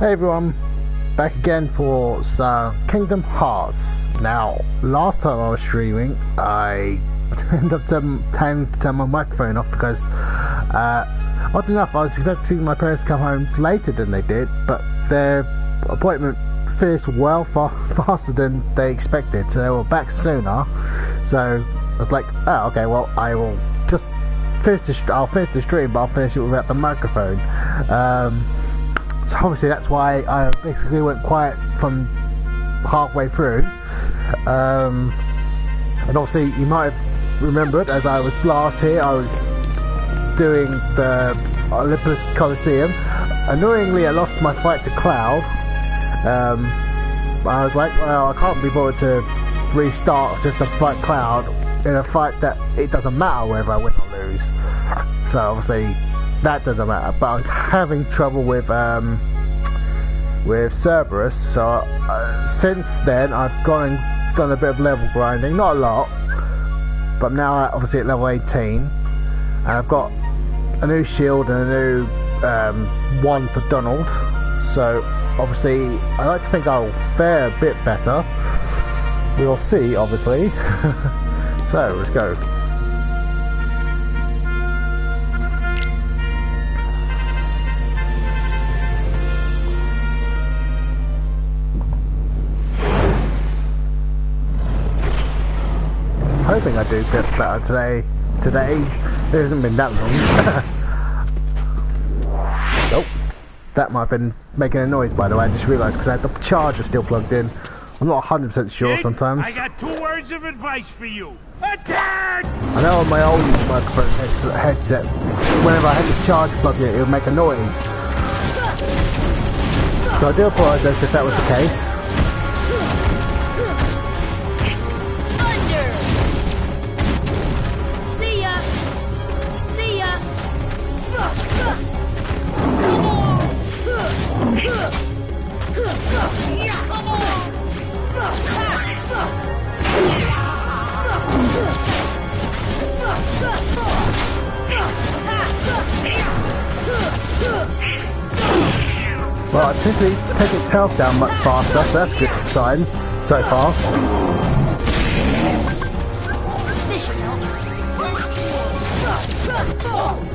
Hey everyone, back again for some Kingdom Hearts. Now, last time I was streaming, I ended up having to turn my microphone off because, uh, odd enough, I was expecting my parents to come home later than they did, but their appointment finished well far faster than they expected, so they were back sooner. So I was like, oh, okay, well, I will just finish the, I'll finish the stream, but I'll finish it without the microphone. Um, so obviously that's why I basically went quiet from halfway through. Um, and obviously you might have remembered as I was last here, I was doing the Olympus Coliseum. Annoyingly, I lost my fight to Cloud. Um, I was like, well, I can't be bothered to restart just to fight Cloud in a fight that it doesn't matter whether I win or lose. So obviously that doesn't matter. But I was having trouble with um, with Cerberus, so uh, since then I've gone and done a bit of level grinding, not a lot, but now obviously at level 18, and I've got a new shield and a new um, one for Donald. So obviously I like to think I'll fare a bit better. We'll see, obviously. so let's go. Hoping I do bit better today. Today, it hasn't been that long. oh, that might have been making a noise, by the way. I just realised because I had the charger still plugged in. I'm not 100% sure Kid, sometimes. I got two words of advice for you. Attack! I know on my old microphone headset, whenever I had the charge plugged in, it would make a noise. So I do apologise if that was the case. Well, it seems to take its health down much faster, so that's a good sign so far. Thunder!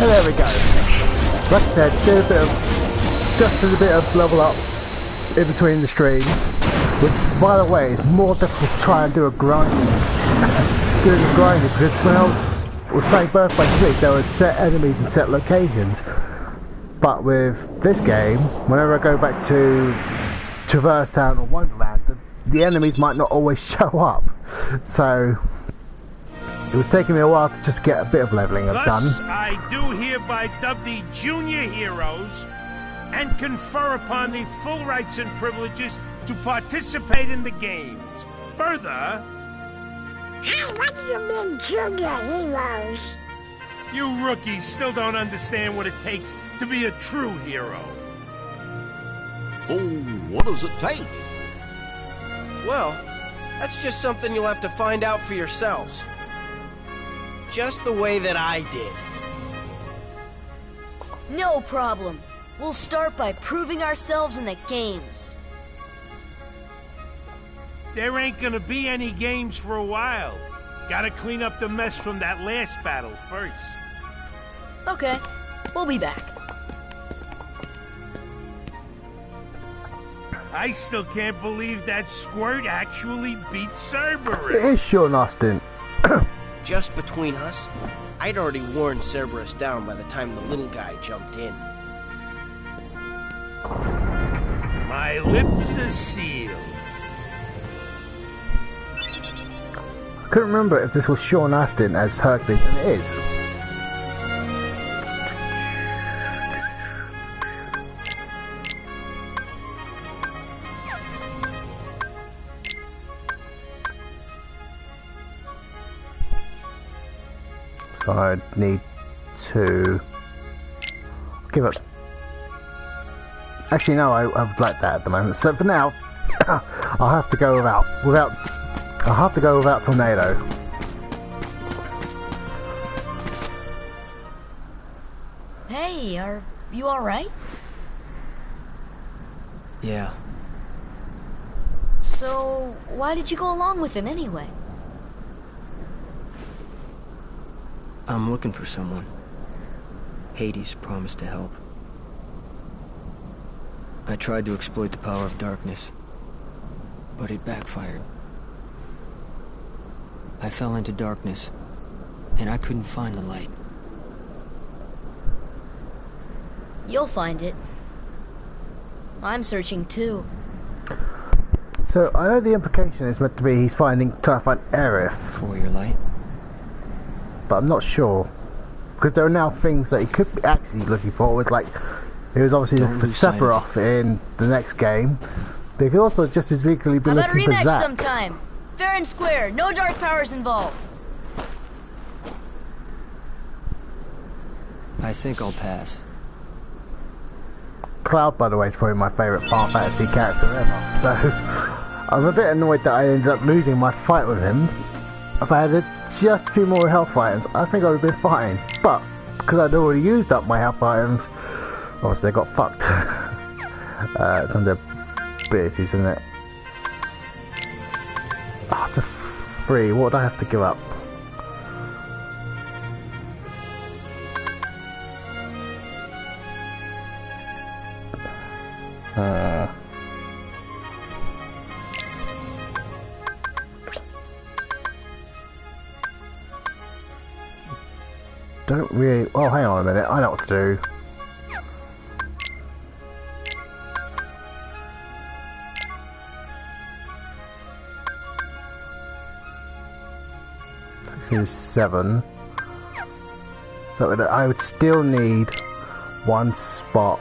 There we go. I said, of, just a bit of level up in between the streams. Which, by the way, is more difficult to try and do a grind. doing a grinding because when I was playing Birth by Sleep, there were set enemies and set locations. But with this game, whenever I go back to Traverse Town or Wonderland, the, the enemies might not always show up. So it was taking me a while to just get a bit of leveling Thus, done. I do hereby dub the junior heroes and confer upon the full rights and privileges to participate in the games. Further... Hey, what do you mean, junior heroes? You rookies still don't understand what it takes to be a true hero. So, what does it take? Well, that's just something you'll have to find out for yourselves. Just the way that I did. No problem. We'll start by proving ourselves in the games. There ain't gonna be any games for a while. Gotta clean up the mess from that last battle first. Okay, we'll be back. I still can't believe that Squirt actually beat It Cerberus. is sure Austin. Just between us, I'd already worn Cerberus down by the time the little guy jumped in. My lips are sealed. I couldn't remember if this was Sean Astin as Hercules, and it is. So I need to give up. Actually, no, I, I would like that at the moment. So for now, I'll have to go without without. I'll have to go without tornado. Hey, are you alright? Yeah. So, why did you go along with him anyway? I'm looking for someone. Hades promised to help. I tried to exploit the power of darkness, but it backfired. I fell into darkness, and I couldn't find the light. You'll find it. I'm searching too. So I know the implication is meant to be he's finding trying to find Aerith, For your light? but I'm not sure because there are now things that he could be actually looking for. It was like he was obviously Don't looking for lose sight Sephiroth in the next game. They could also just as equally be How about a looking for rematch Zack. sometime? Fair and square, no dark powers involved. I think I'll pass. Cloud, by the way, is probably my favourite Final Fantasy character ever. So I'm a bit annoyed that I ended up losing my fight with him. If I had just a few more health items, I think I would have been fine. But because I'd already used up my health items, obviously I got fucked. uh, it's under abilities, isn't it? Oh, it's a free. What would I have to give up? Uh, don't really. Oh, hang on a minute. I know what to do. To seven. So I would still need one spot.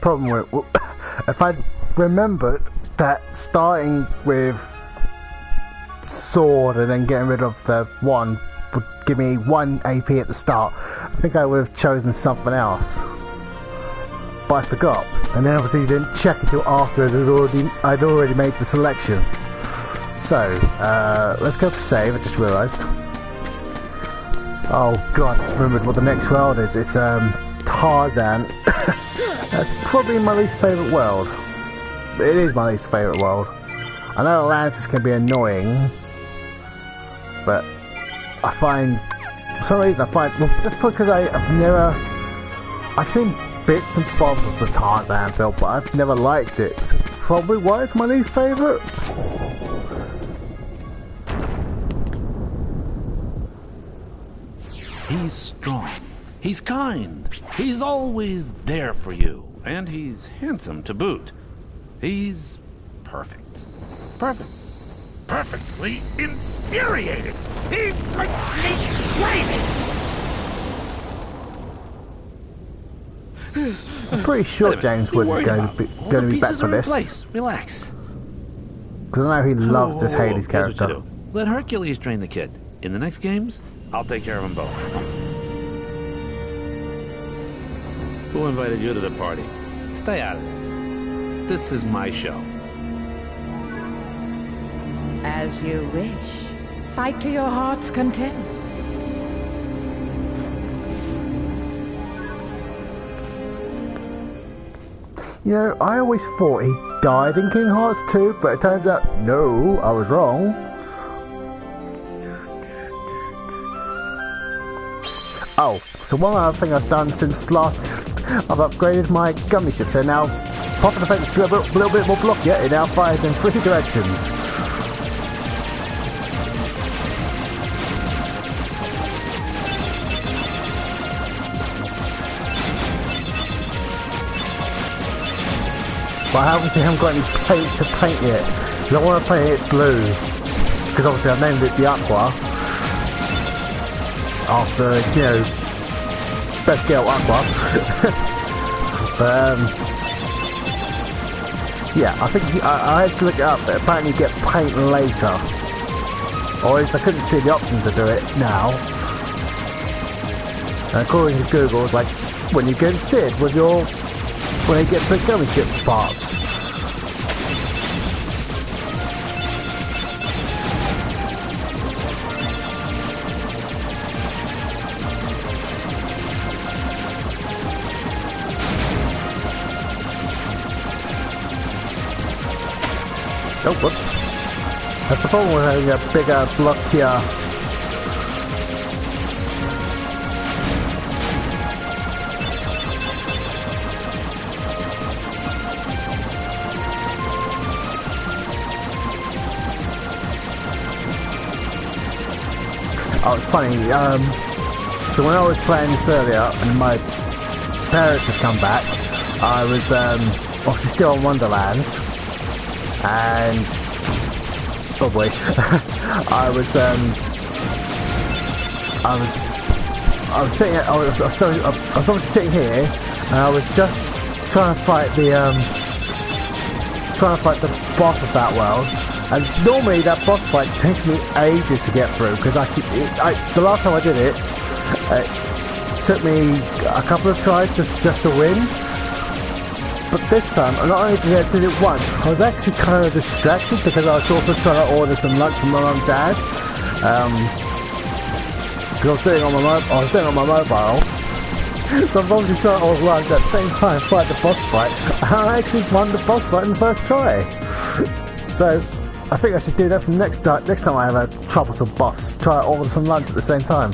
Problem with if I remembered that starting with sword and then getting rid of the one would give me one AP at the start, I think I would have chosen something else. But I forgot, and then obviously didn't check until after I'd already I'd already made the selection. So uh, let's go for save. I just realised. Oh god, I just remembered what the next world is. It's um, Tarzan. That's probably my least favourite world. It is my least favourite world. I know Atlantis can be annoying, but I find for some reason I find well, just because I, I've never I've seen bits and bobs of the Tarzan film, but I've never liked it. So probably why it's my least favourite. He's strong. He's kind. He's always there for you. And he's handsome to boot. He's perfect. Perfect. Perfectly infuriating. He makes me crazy. I'm pretty sure Wait a minute. James What are you Woods is going to be All going the to be back pieces for in this place. Relax. because I know he loves this Whoa, whoa, whoa. Hades Here's character. do. Let Hercules train the kid. In the next games, I'll take care of them both. Who invited you to the party? Stay out of this. This is my show. As you wish. Fight to your heart's content. You know, I always thought he died in King Hearts 2, but it turns out, no, I was wrong. Oh, so one other thing I've done since last, I've upgraded my gummy ship, so now, from the it's a little bit, little bit more blocky, it now fires in three directions. But I haven't got any paint to paint yet. I want to paint it blue. Because obviously I named it the Aqua. After, you know, best girl Aqua. um, yeah, I think I, I, had to look it up, but apparently you get paint later. Or at least I couldn't see the option to do it now. And according to Google, it's like, when you get Cid with your when he gets the gummy ship parts. Oh, whoops. That's the problem with having a bigger block here. Oh, it's funny. Um, so when I was playing this earlier and my parents had come back, I was um, obviously still on Wonderland, and oh boy, I was um, I was I was sitting. I was, sorry, I was obviously sitting here, and I was just trying to fight the um, trying to fight the boss of that world and normally that boss fight takes me ages to get through because I, keep, it, I the last time I did it, it took me a couple of tries just just to win. But this time, not only did I did it once, I was actually kind of distracted because I was also trying to order some lunch from my mum and dad. Um, because I was doing on my mobile, I was doing on my mobile. so I'm obviously trying to order lunch at the same time fight the boss fight. And I actually won the boss fight in the first try. so I think I should do that from next. Next time I have a troublesome boss, try to order some lunch at the same time.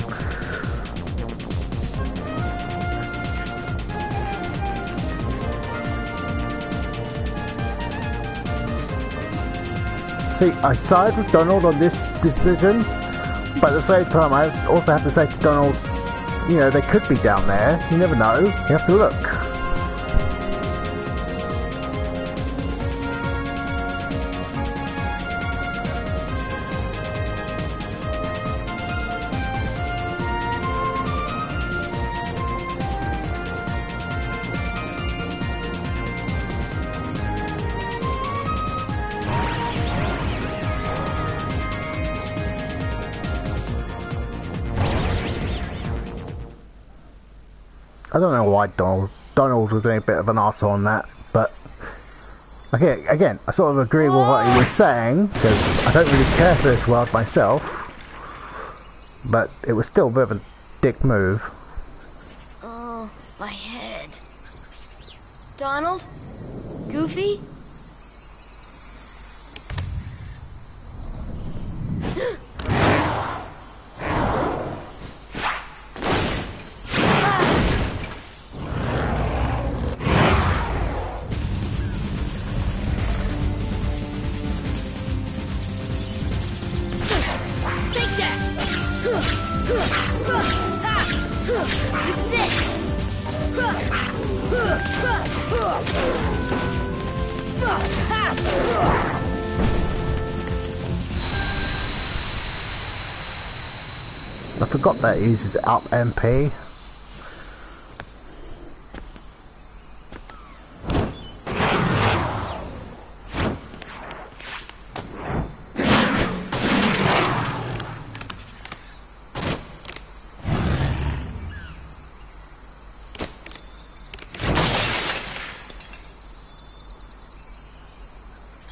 See, I side with Donald on this decision, but at the same time, I also have to say to Donald, you know, they could be down there. You never know. You have to look. I don't know why Donald Donald was being a bit of an arsehole on that, but okay, again, I sort of agree with what he was saying because I don't really care for this world myself, but it was still a bit of a dick move. Oh, my head. Donald? Goofy? I forgot that uses up MP.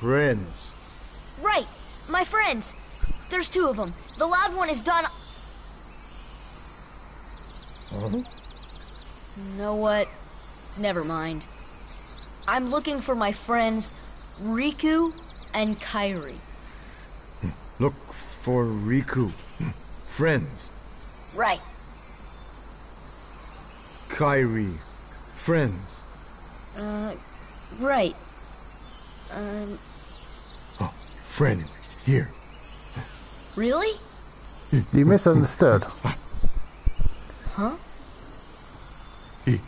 Friends. Right, my friends. There's two of them. The loud one is Don. Huh? Know what? Never mind. I'm looking for my friends Riku and Kairi. Hmm. Look for Riku. Hmm. Friends. Right. Kairi. Friends. Uh, right. Um, Oh, friends. Here. really? You misunderstood. Huh? E.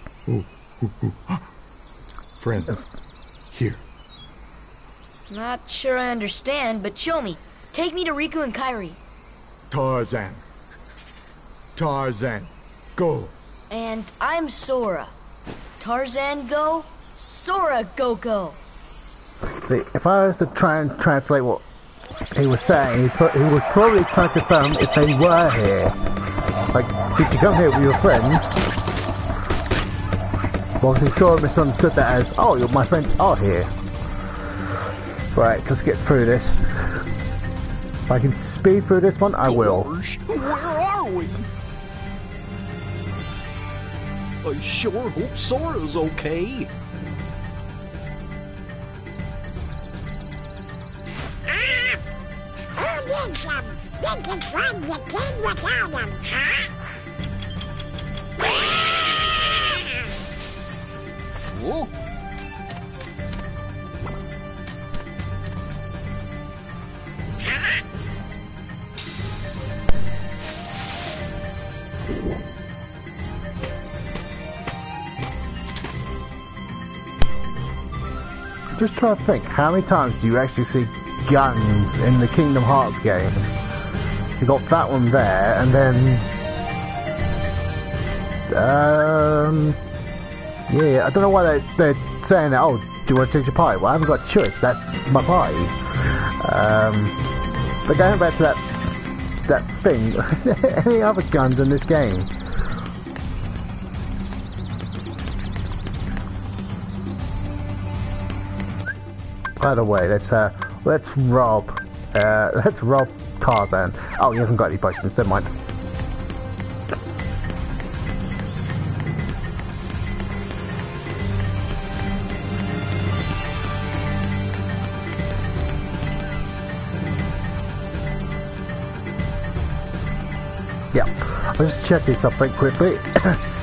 Friends. Here. Not sure I understand, but show me. Take me to Riku and Kairi. Tarzan. Tarzan. Go. And I'm Sora. Tarzan go, Sora go go. See, if I was to try and translate what he was saying, he was probably trying to confirm if they were here. Like, did you come here with your friends? Well, obviously Sora misunderstood that as, oh, my friends are here. Right, let's get through this. If I can speed through this one, I will. Where are we? I sure hope Sora's okay. The king without him, huh? Oh, Just try to think, how many times do you actually see guns in the Kingdom Hearts games? You got that one there, and then... Um... Yeah, I don't know why they, they're saying that, oh, do you want to change your party? Well, I haven't got a choice, that's my party. Um, but going back to that that thing, any other guns in this game? By the way, let's uh, let's rob, uh, let's rob Oh, he hasn't got any potions. Never mind. Yeah, I'll just check this up very quickly.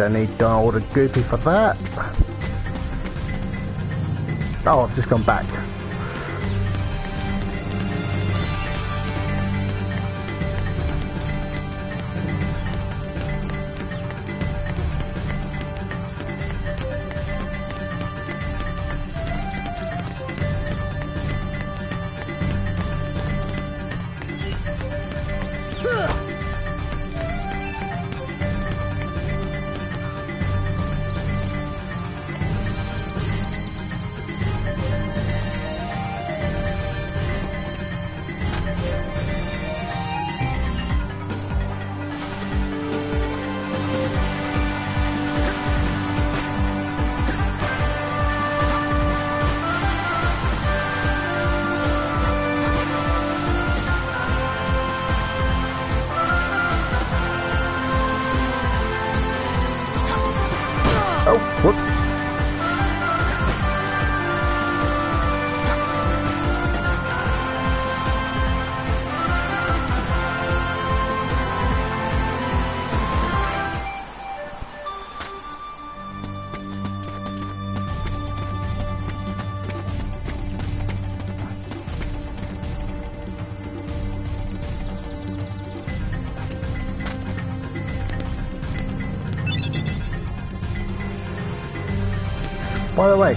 I need Donald and Goofy for that. Oh, I've just gone back.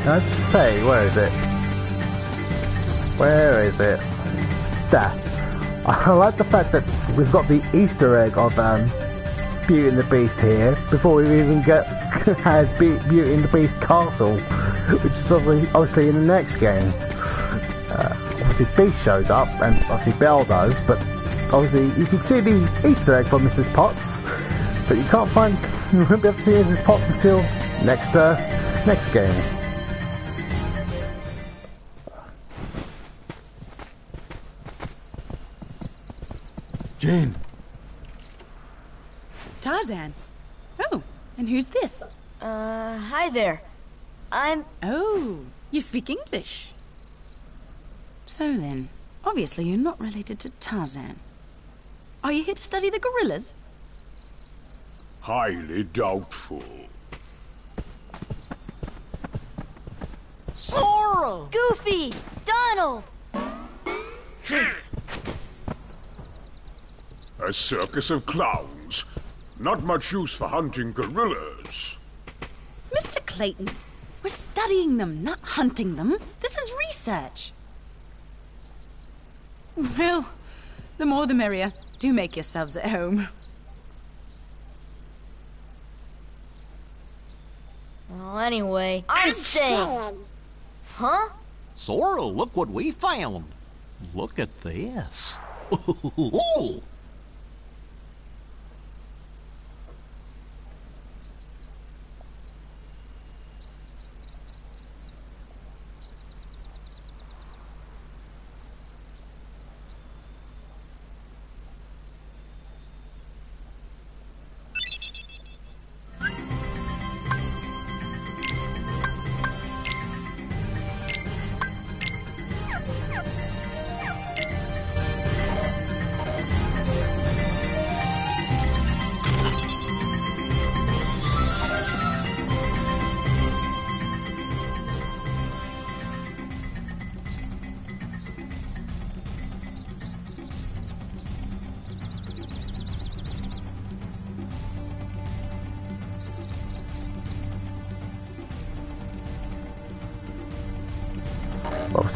Can I just say, where is it? Where is it? There. I like the fact that we've got the Easter egg of um, Beauty and the Beast here before we even get had Be- Beauty and the Beast Castle, which is obviously, obviously in the next game. Uh, obviously, Beast shows up, and obviously Belle does, but obviously you can see the Easter egg from Mrs. Potts, but you can't find, you won't be able to see Mrs. Potts until next uh, next game. Jane, Tarzan. Oh, and who's this? Uh, hi there. I'm. Oh, you speak English. So then, obviously you're not related to Tarzan. Are you here to study the gorillas? Highly doubtful. Sora! Goofy! Donald! A circus of clowns. Not much use for hunting gorillas. Mr. Clayton, we're studying them, not hunting them. This is research. Well, the more the merrier. Do make yourselves at home. Well, anyway, I'm staying. Huh? Sora, look what we found. Look at this.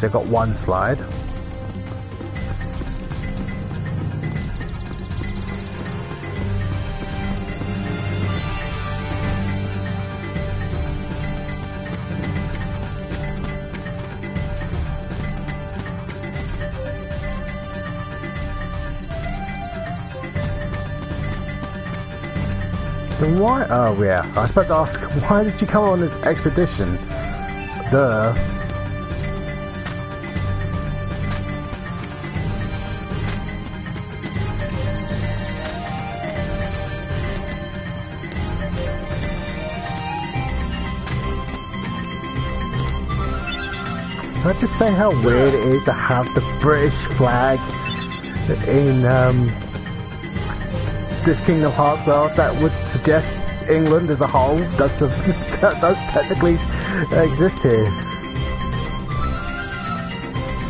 Obviously, I've got one slide. Then why? Oh yeah, I was about to ask, why did you come on this expedition? Duh. I just say how weird it is to have the British flag in um, this Kingdom Hearts world? That would suggest England as a whole does, does technically exist here.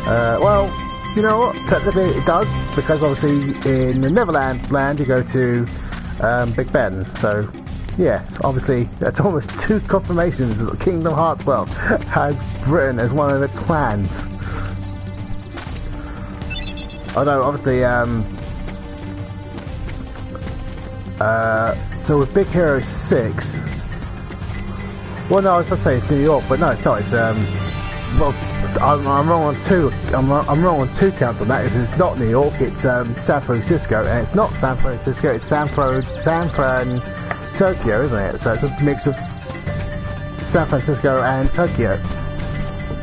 Uh, well, you know what? Technically it does, because obviously in the Neverland land you go to um, Big Ben. So, yes, obviously that's almost two confirmations that Kingdom Hearts world has Britain as one of its lands. Although, obviously, um, uh, so with Big Hero 6, well, no, I was going to say it's New York, but no, it's not. It's, um, well, I'm, I'm wrong on two. I'm, I'm wrong on two counts on that. It's, it's not New York. It's um, San Francisco, and it's not San Francisco. It's San Fran, San Fran, Tokyo, isn't it? So it's a mix of San Francisco and Tokyo.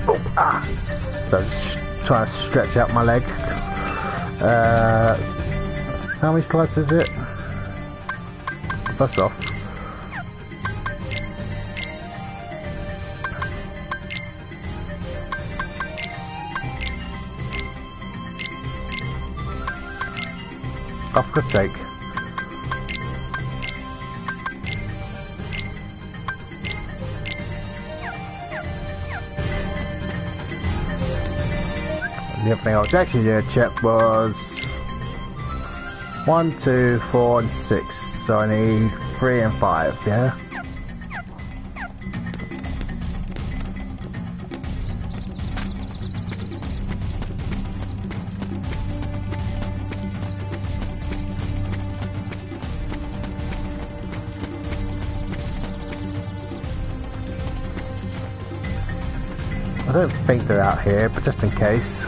Oh, ah. So I'm just trying to stretch out my leg. Uh, how many slides is it? First off. Oh, for God's sake. The other thing I was actually going to check was one, two, four, and six. So I need three and five, yeah? I don't think they're out here, but just in case.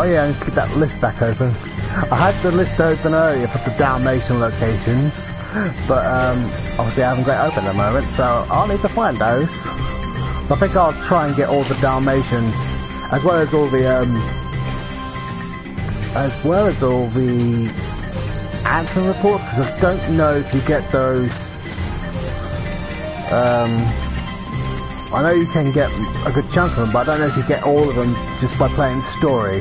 Oh yeah, I need to get that list back open. I had the list open earlier for the Dalmatian locations, but um, obviously I haven't got it open at the moment, so I'll need to find those. So I think I'll try and get all the Dalmatians, as well as all the, um, as well as all the Ansem reports, because I don't know if you get those. Um, I know you can get a good chunk of them, but I don't know if you get all of them just by playing story.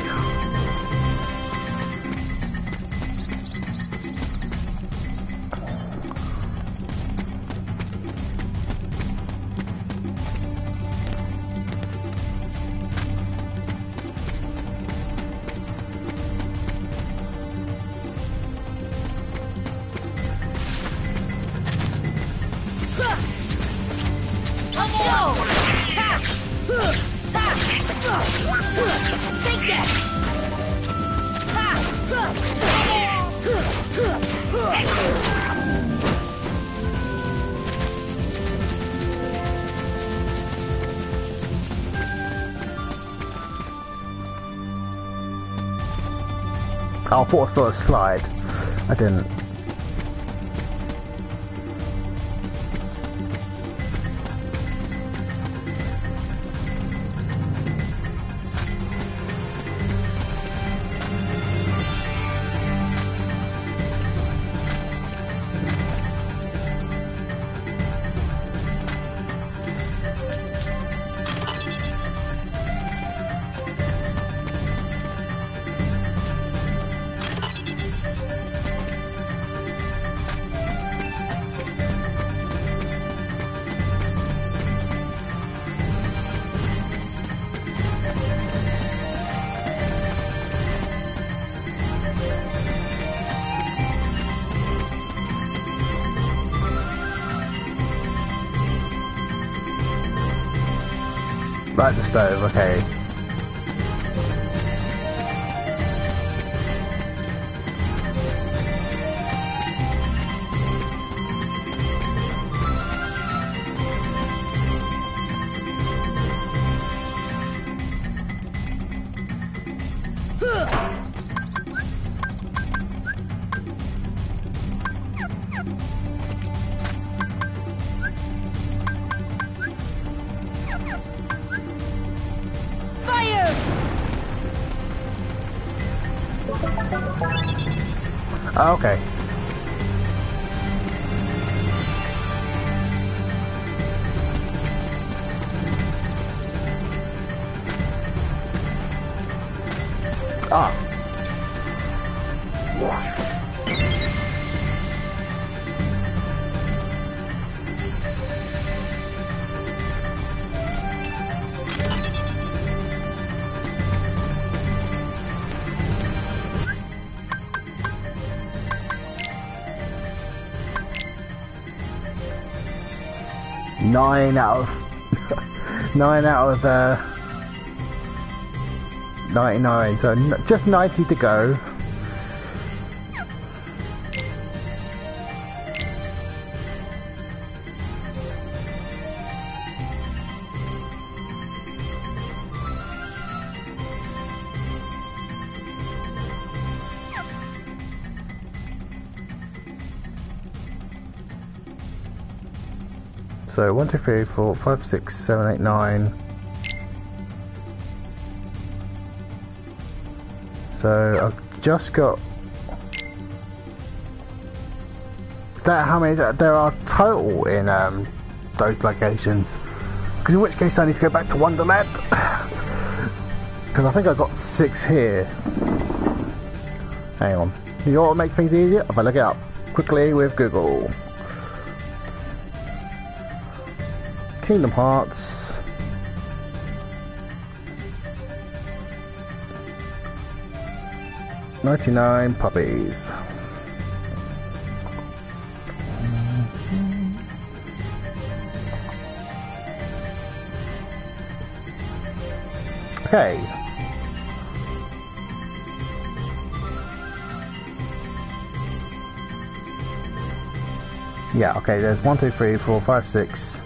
Right, the stove, okay. Nine out of nine out of uh, ninety-nine. So n- just ninety to go. So one, two, three, four, five, six, seven, eight, nine. So I've just got. Is that how many there are total in um, those locations? Because in which case I need to go back to Wonderland. Because I think I've got six here. Hang on. You know to make things easier? If I look it up quickly with Google. Kingdom Hearts. Ninety-nine puppies. Okay. Yeah, okay, there's one, two, three, four, five, six.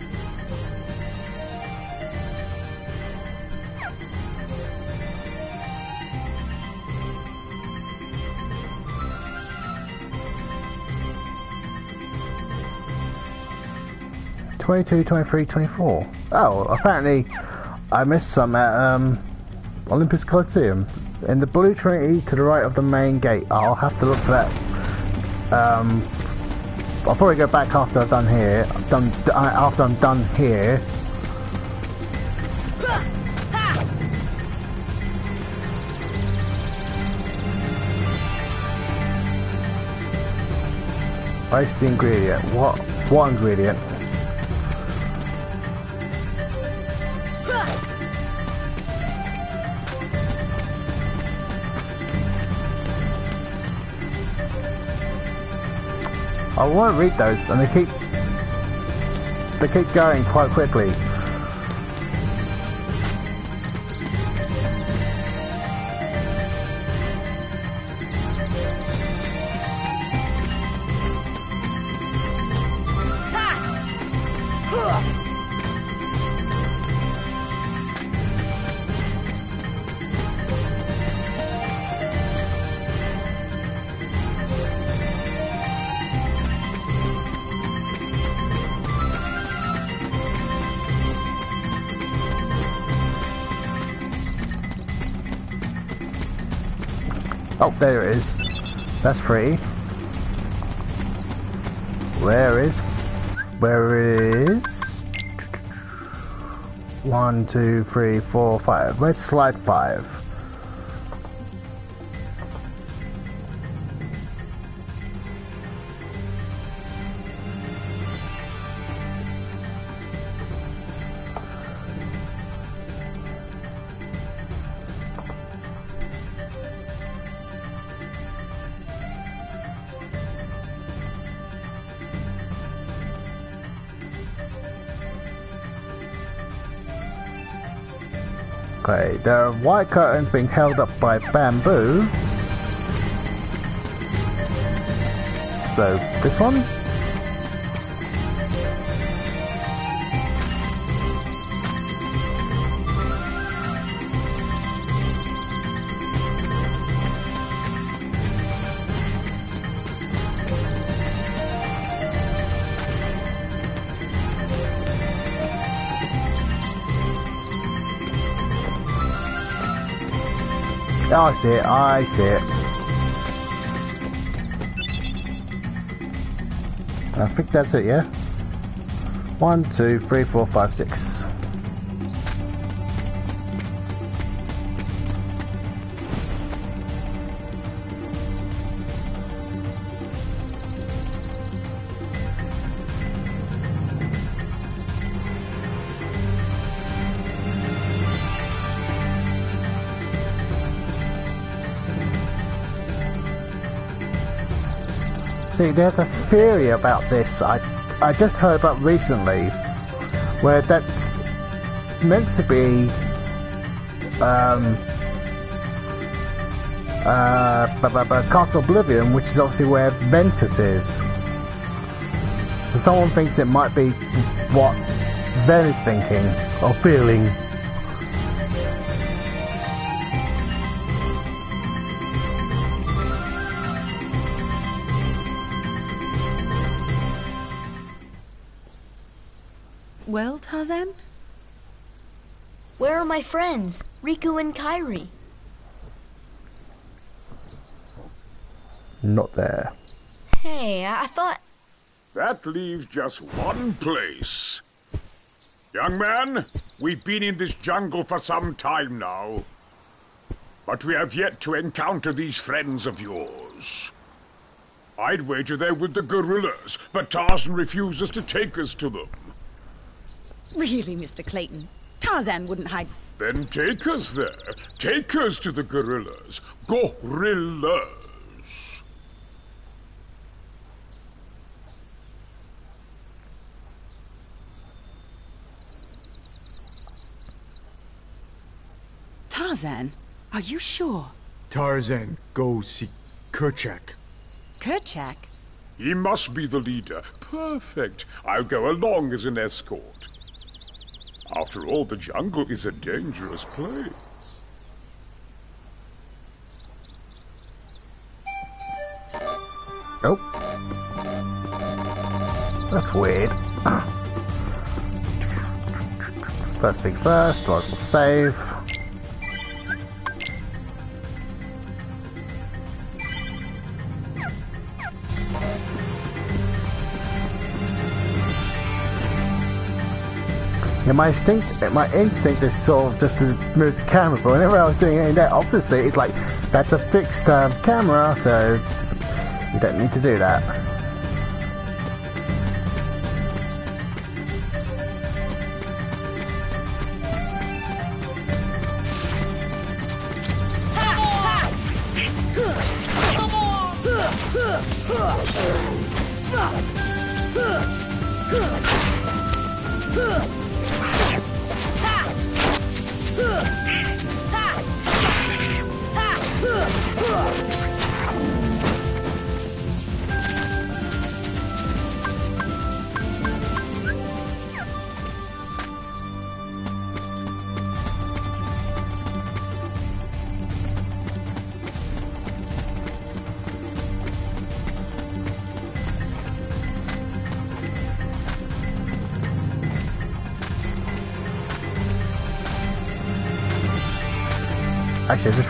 Twenty-two, twenty-three, twenty-four. Oh, apparently I missed some at um, Olympus Coliseum. In the blue trinity to the right of the main gate. I'll have to look for that. Um, I'll probably go back after I've done here. I've done after I'm done here. The ingredient? What? What ingredient? I want to read those, and they keep they keep going quite quickly. There it is. That's free. Where is... Where is... One, two, three, four, five. Where's slide five? White curtains being held up by bamboo. So, this one? I see it, I see it. I think that's it, yeah? One, two, three, four, five, six. See, there's a theory about this I, I just heard about recently, where that's meant to be um, uh, Castle Oblivion, which is obviously where Ventus is. So someone thinks it might be what Ven is thinking or feeling. Riku and Kairi? Not there. Hey, I I thought. That leaves just one place. Young man, we've been in this jungle for some time now. But we have yet to encounter these friends of yours. I'd wager they're with the gorillas, but Tarzan refuses to take us to them. Really, Mr. Clayton? Tarzan wouldn't hide. Then take us there. Take us to the gorillas. Gorillas. Tarzan, are you sure? Tarzan, go see Kerchak. Kerchak? He must be the leader. Perfect. I'll go along as an escort. After all, the jungle is a dangerous place. Oh. That's weird. First things first, as well save. Yeah, my instinct, my instinct is sort of just to move the camera, but whenever I was doing it in there, obviously it's like that's a fixed um, camera, so you don't need to do that.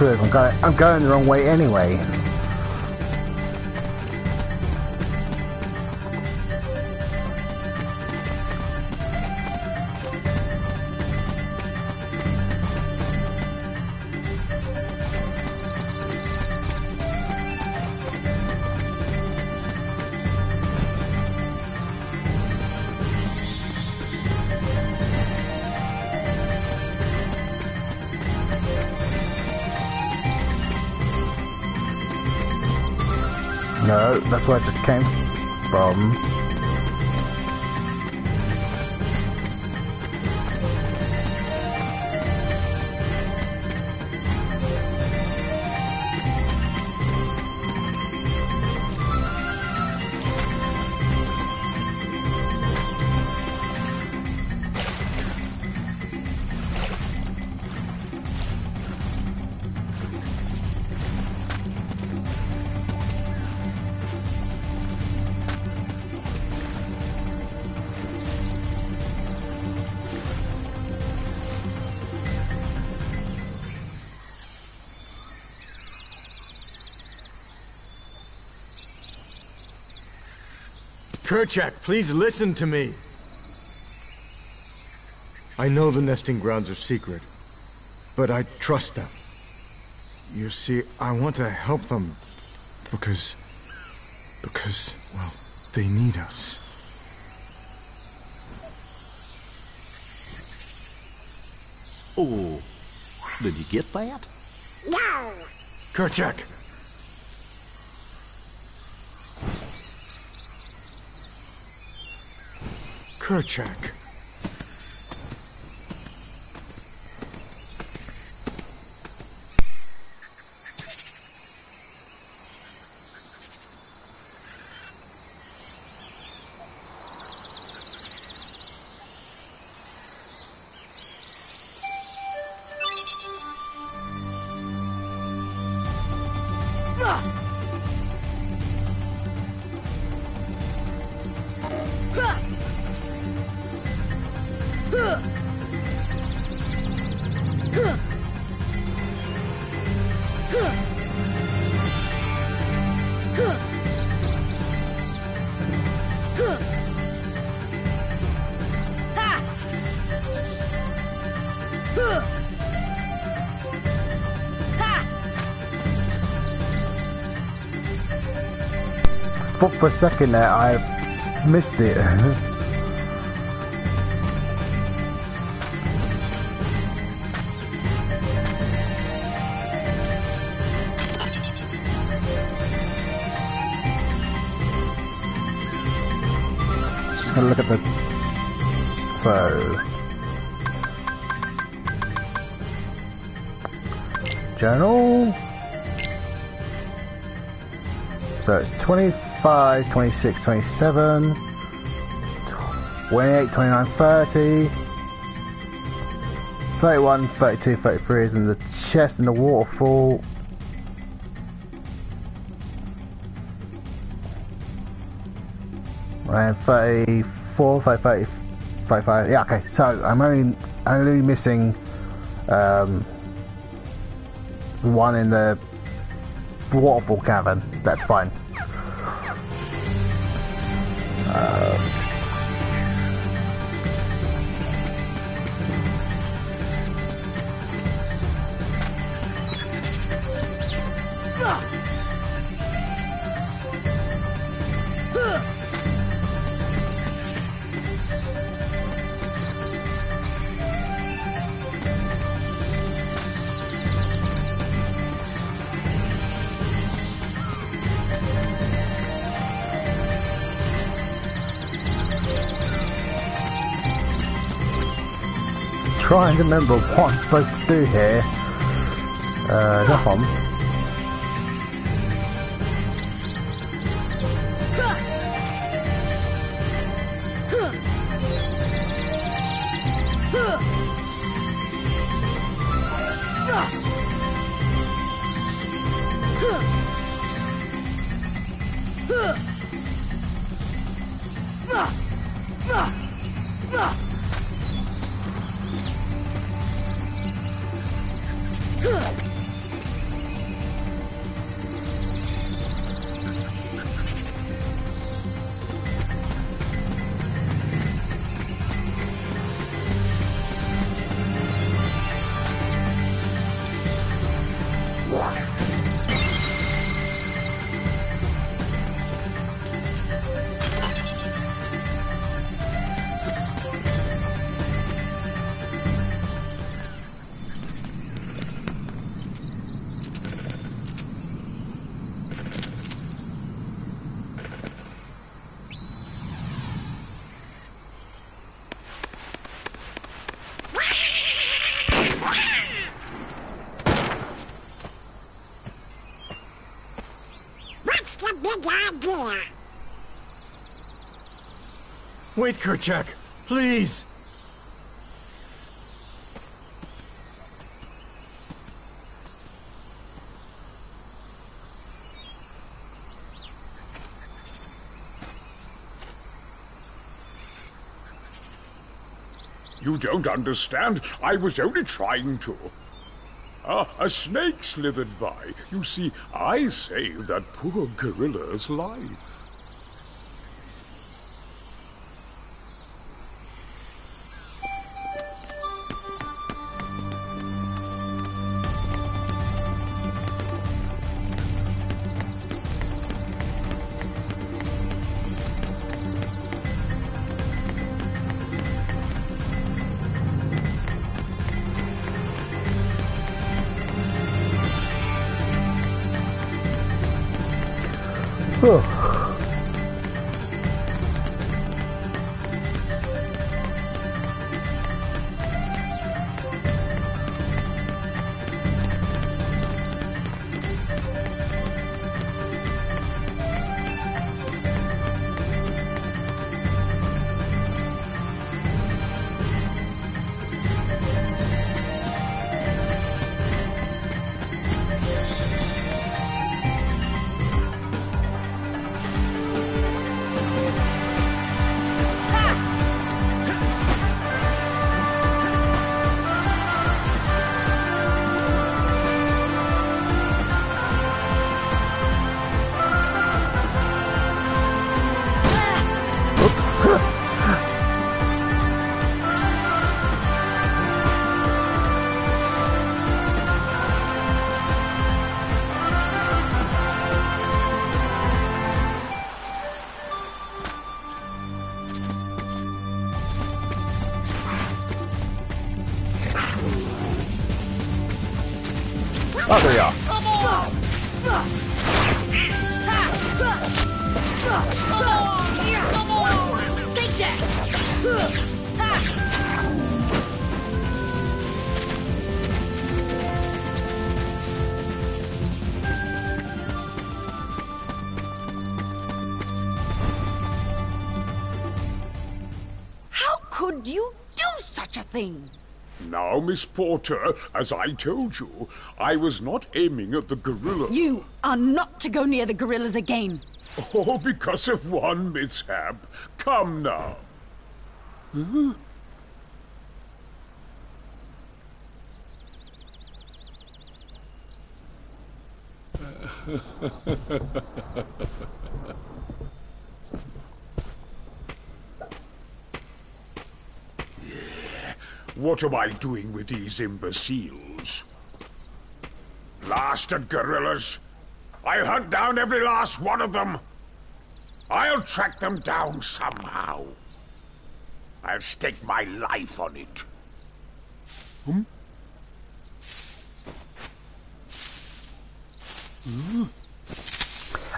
I'm going, I'm going the wrong way anyway. That's where I just came from. Kerchak, please listen to me. I know the nesting grounds are secret, but I trust them. You see, I want to help them because. because, well, they need us. Oh, did you get that? No. Kerchak! Kerchak. Thought for a second there I missed it. Just gonna look at the so journal. So it's 25, 26, 27, 28, 29, 30, 31, 32, 33 is in the chest in the waterfall. And 34, 35, 35. Yeah, okay. So I'm only only missing um, one in the waterfall cavern. That's fine. Trying to remember what I'm supposed to do here. Uh, that one. Wait, Kerchak, please. You don't understand. I was only trying to. Ah, a snake slithered by. You see, I saved that poor gorilla's life. Miss Porter, as I told you, I was not aiming at the gorilla. You are not to go near the gorillas again. All because of one mishap. Come now. What am I doing with these imbeciles? Blasted gorillas! I'll hunt down every last one of them! I'll track them down somehow. I'll stake my life on it. Hmm?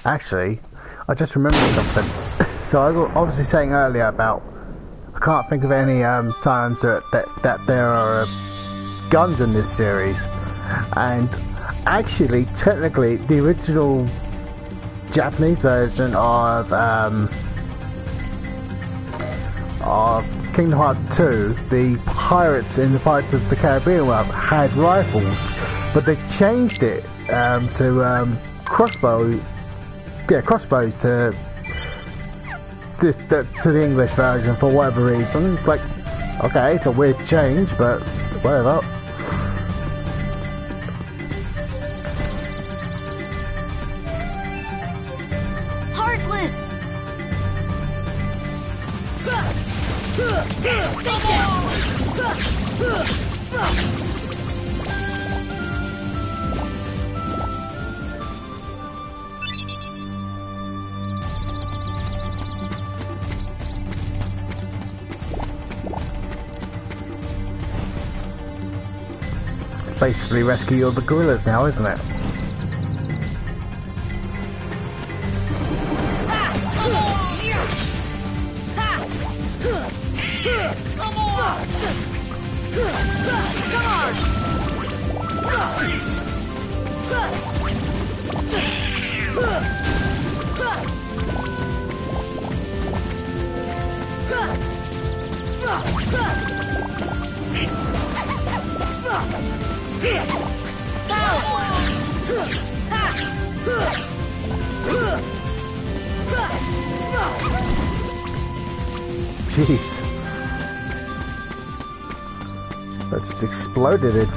Actually, I just remembered something. So I was obviously saying earlier about I can't think of any um, times that, that that there are uh, guns in this series, and actually, technically, the original Japanese version of um, of Kingdom Hearts 2, the pirates in the Pirates of the Caribbean world had rifles, but they changed it um, to um, crossbow, yeah, crossbows to this, to the English version for whatever reason. Like, okay, it's a weird change, but whatever. Rescue all the gorillas now, isn't it?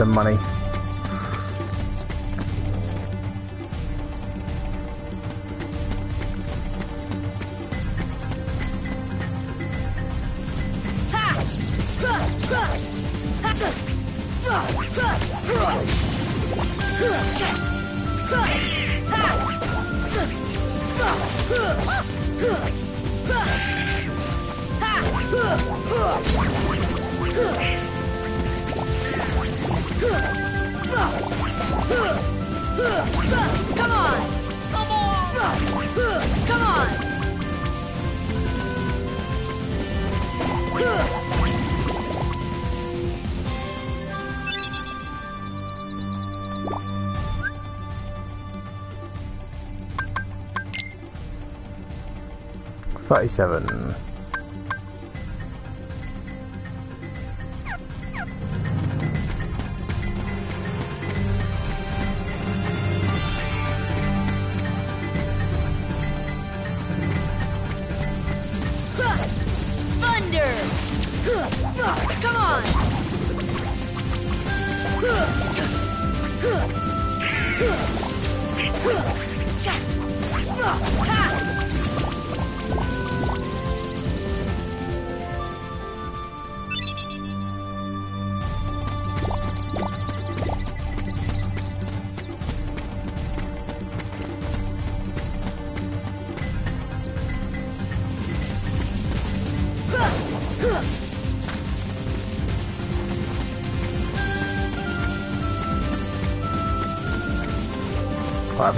Into money. 27.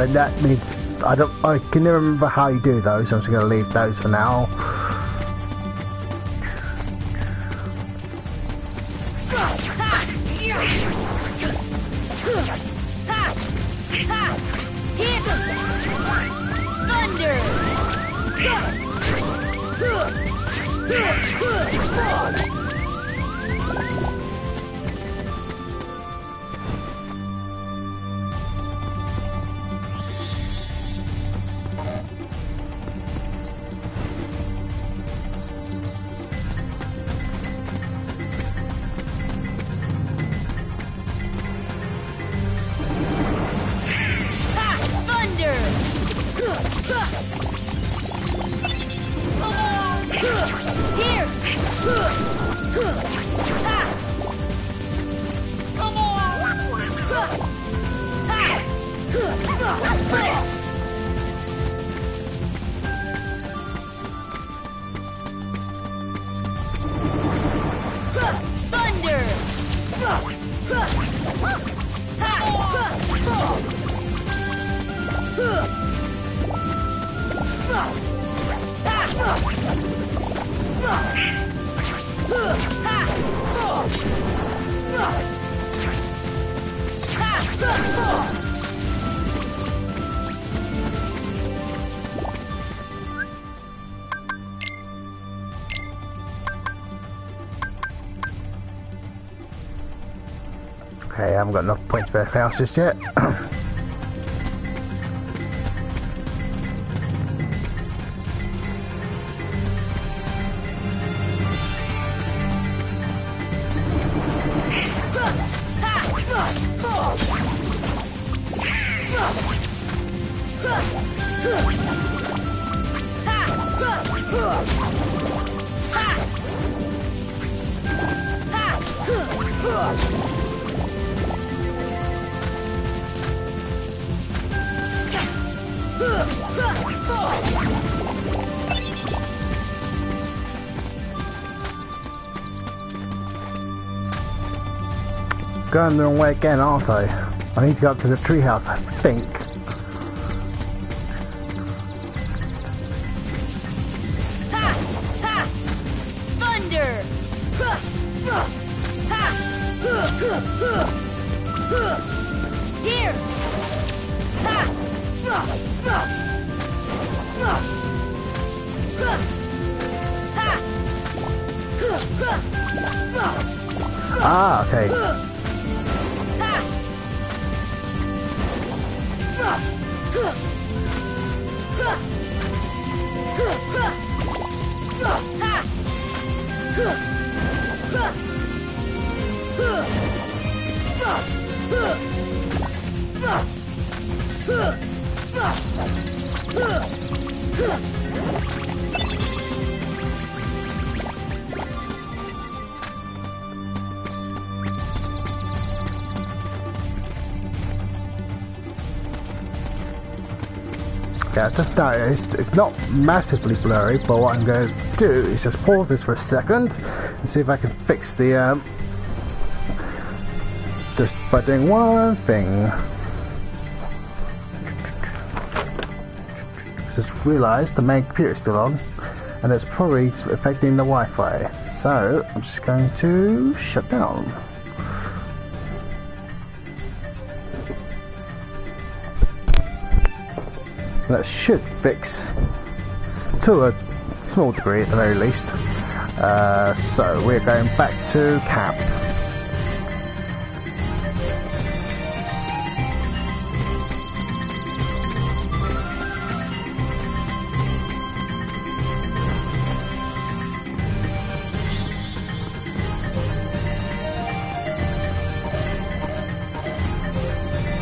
Think that needs. I don't. I can never remember how you do those. I'm just going to leave those for now. Okay, I haven't got enough points for anything else just yet. Way again, aren't I? I need to go up to the treehouse, I think. Just it's not massively blurry, but what I'm going to do is just pause this for a second and see if I can fix the um, just by doing one thing. Just realised the main computer is still on, and it's probably affecting the Wi-Fi. So I'm just going to shut down. Should fix to a small degree at the very least. Uh, so we're going back to camp.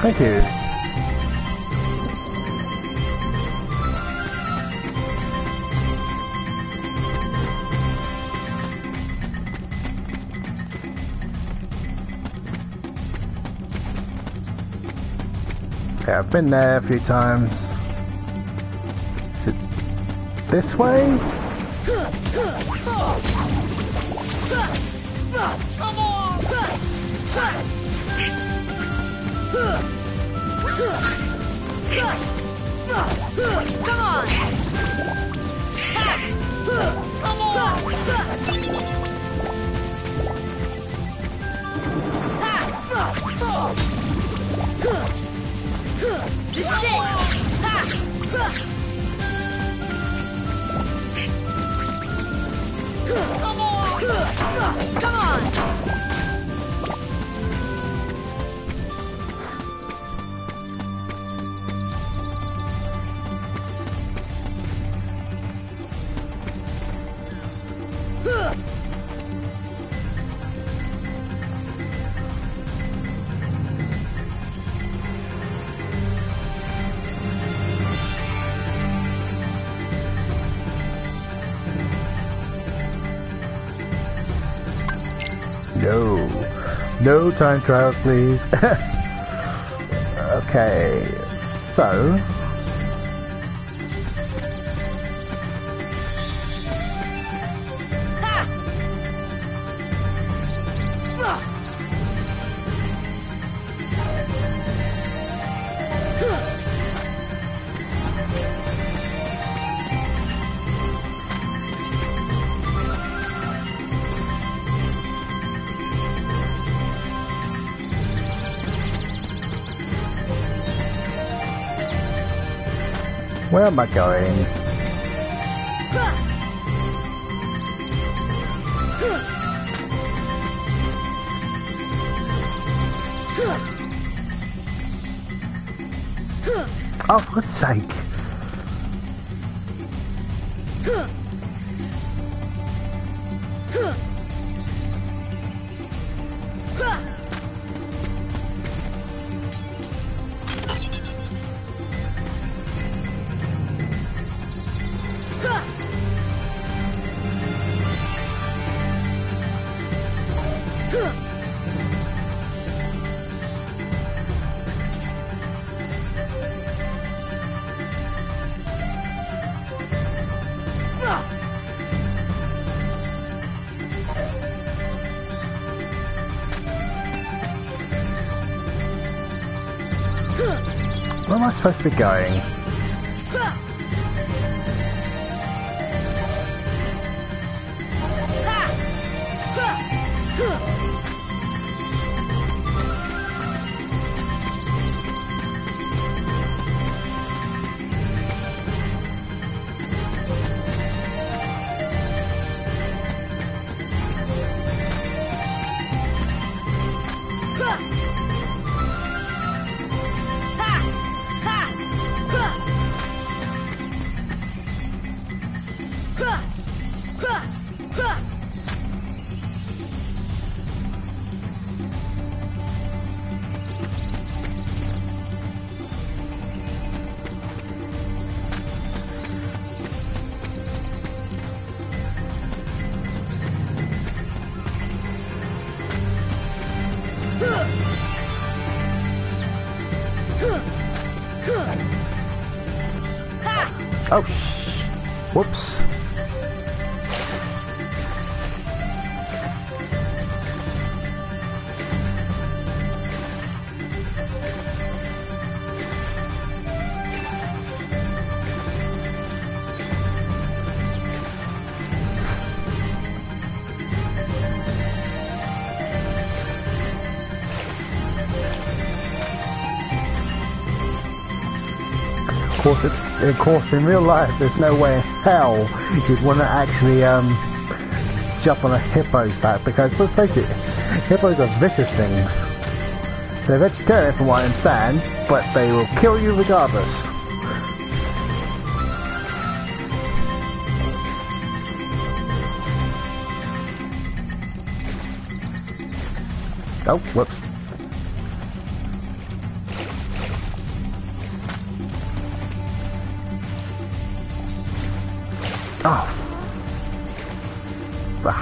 Thank you. I've been there a few times. Is it this way? No time trial, please. okay. So. Am I going? Oh, for God's sake. Supposed to be going? Oh! Whoops. Course, in real life, there's no way in hell you'd want to actually um, jump on a hippo's back because let's face it, hippos are vicious things. They're vegetarian from what I understand, but they will kill you regardless.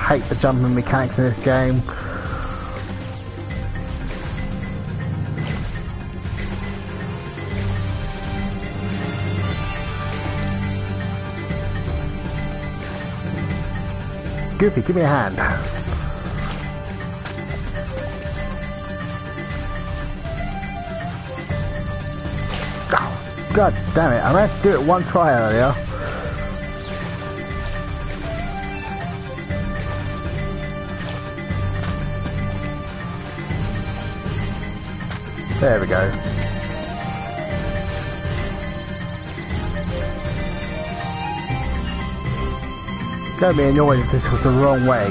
Hate the jumping mechanics in this game. Goofy, give me a hand. Oh. God damn it, I managed to do it one try earlier. Gonna be annoyed if this was the wrong way.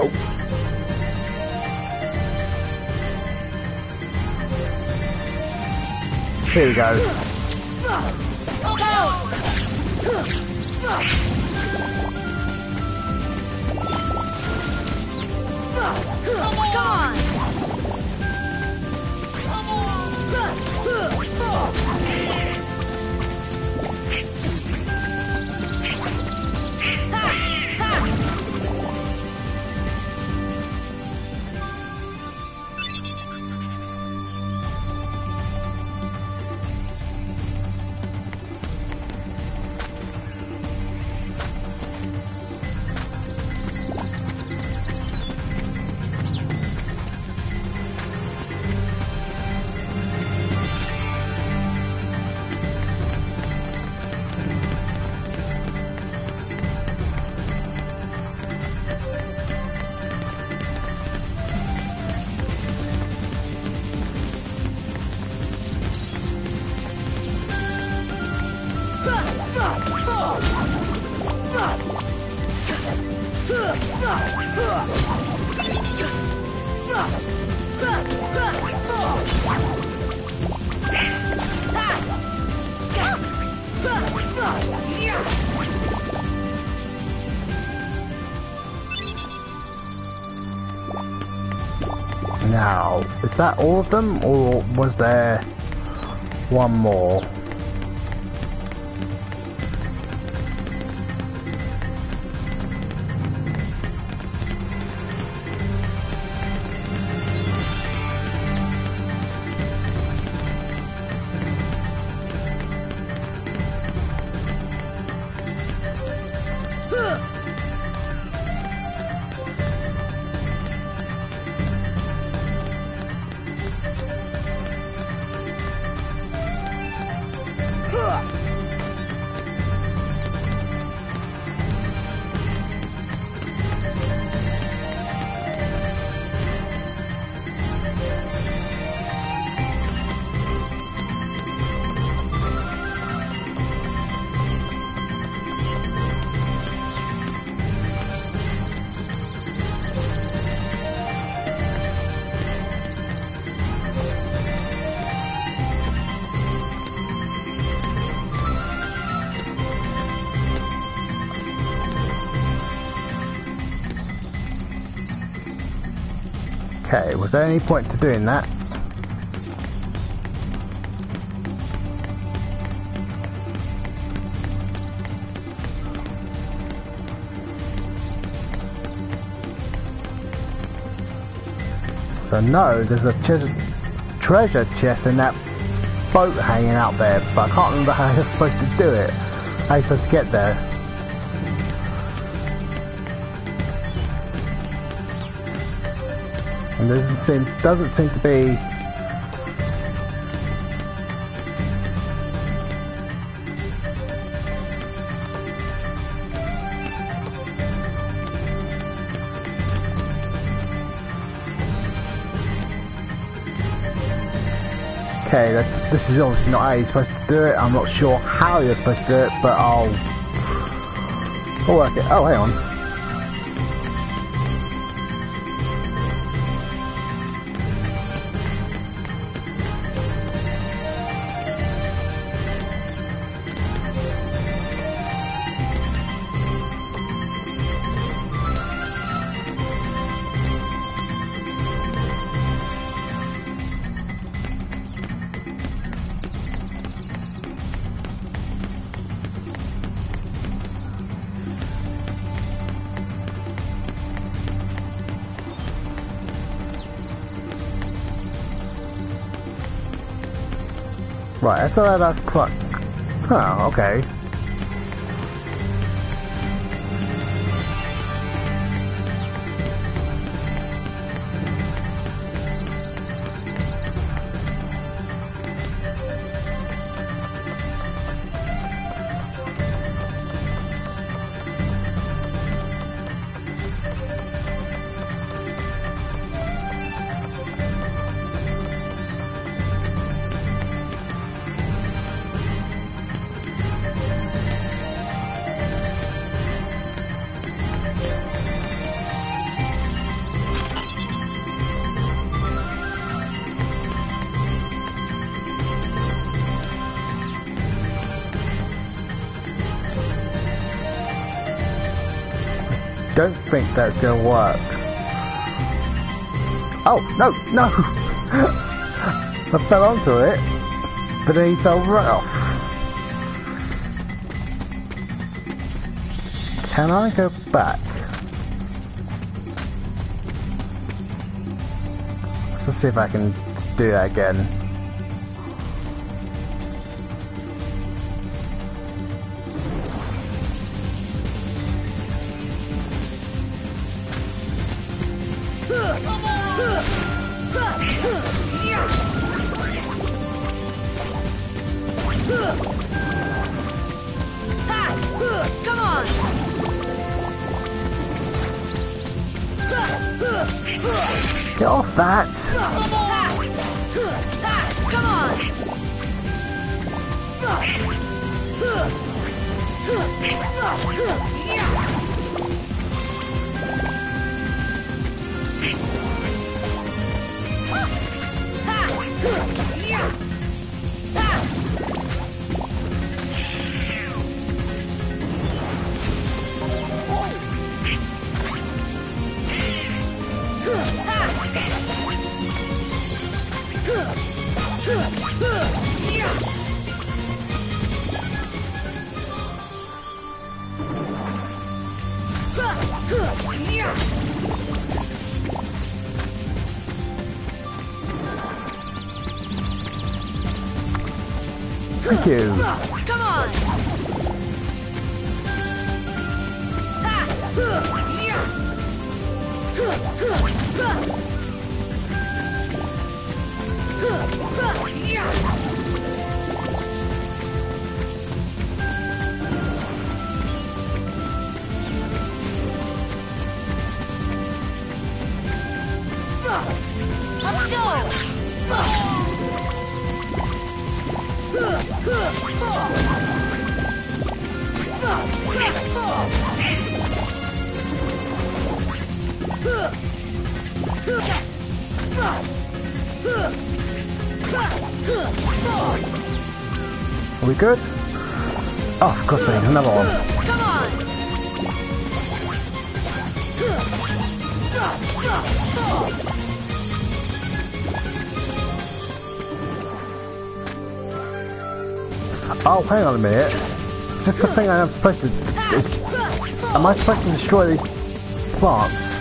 Oh. Here we go. Is that all of them, or was there one more? Was there any point to doing that? So no, there's a tre- treasure chest in that boat hanging out there, but I can't remember how you're supposed to do it. How you're supposed to get there? And doesn't seem doesn't seem to be Okay, that's this is obviously not how you're supposed to do it. I'm not sure how you're supposed to do it, but I'll, I'll work it. Oh, hang on. I still have that clock. Oh, okay. Think that's gonna work. Oh, no, no! I fell onto it, but then he fell right off. Can I go back? Let's see if I can do that again. You. On a minute. Is this the thing I'm supposed to... Am I supposed to destroy these plants?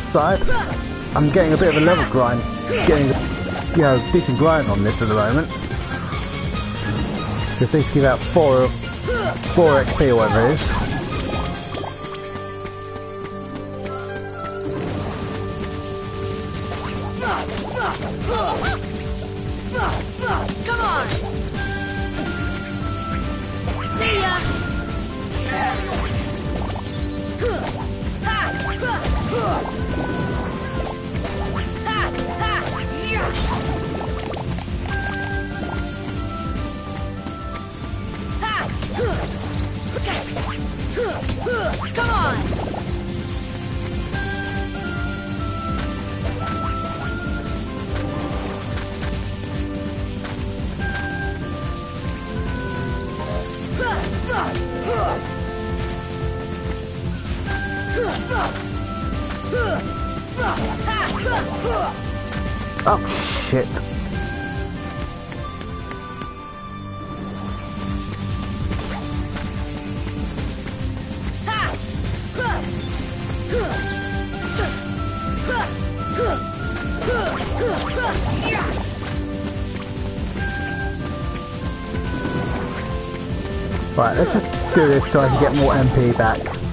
Plus side, I'm getting a bit of a level grind, getting you know decent grind on this at the moment. Because these give out four four XP or whatever it is. Right, let's just do this so I can get more MP back.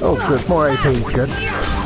Oh good, more AP is good.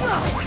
Come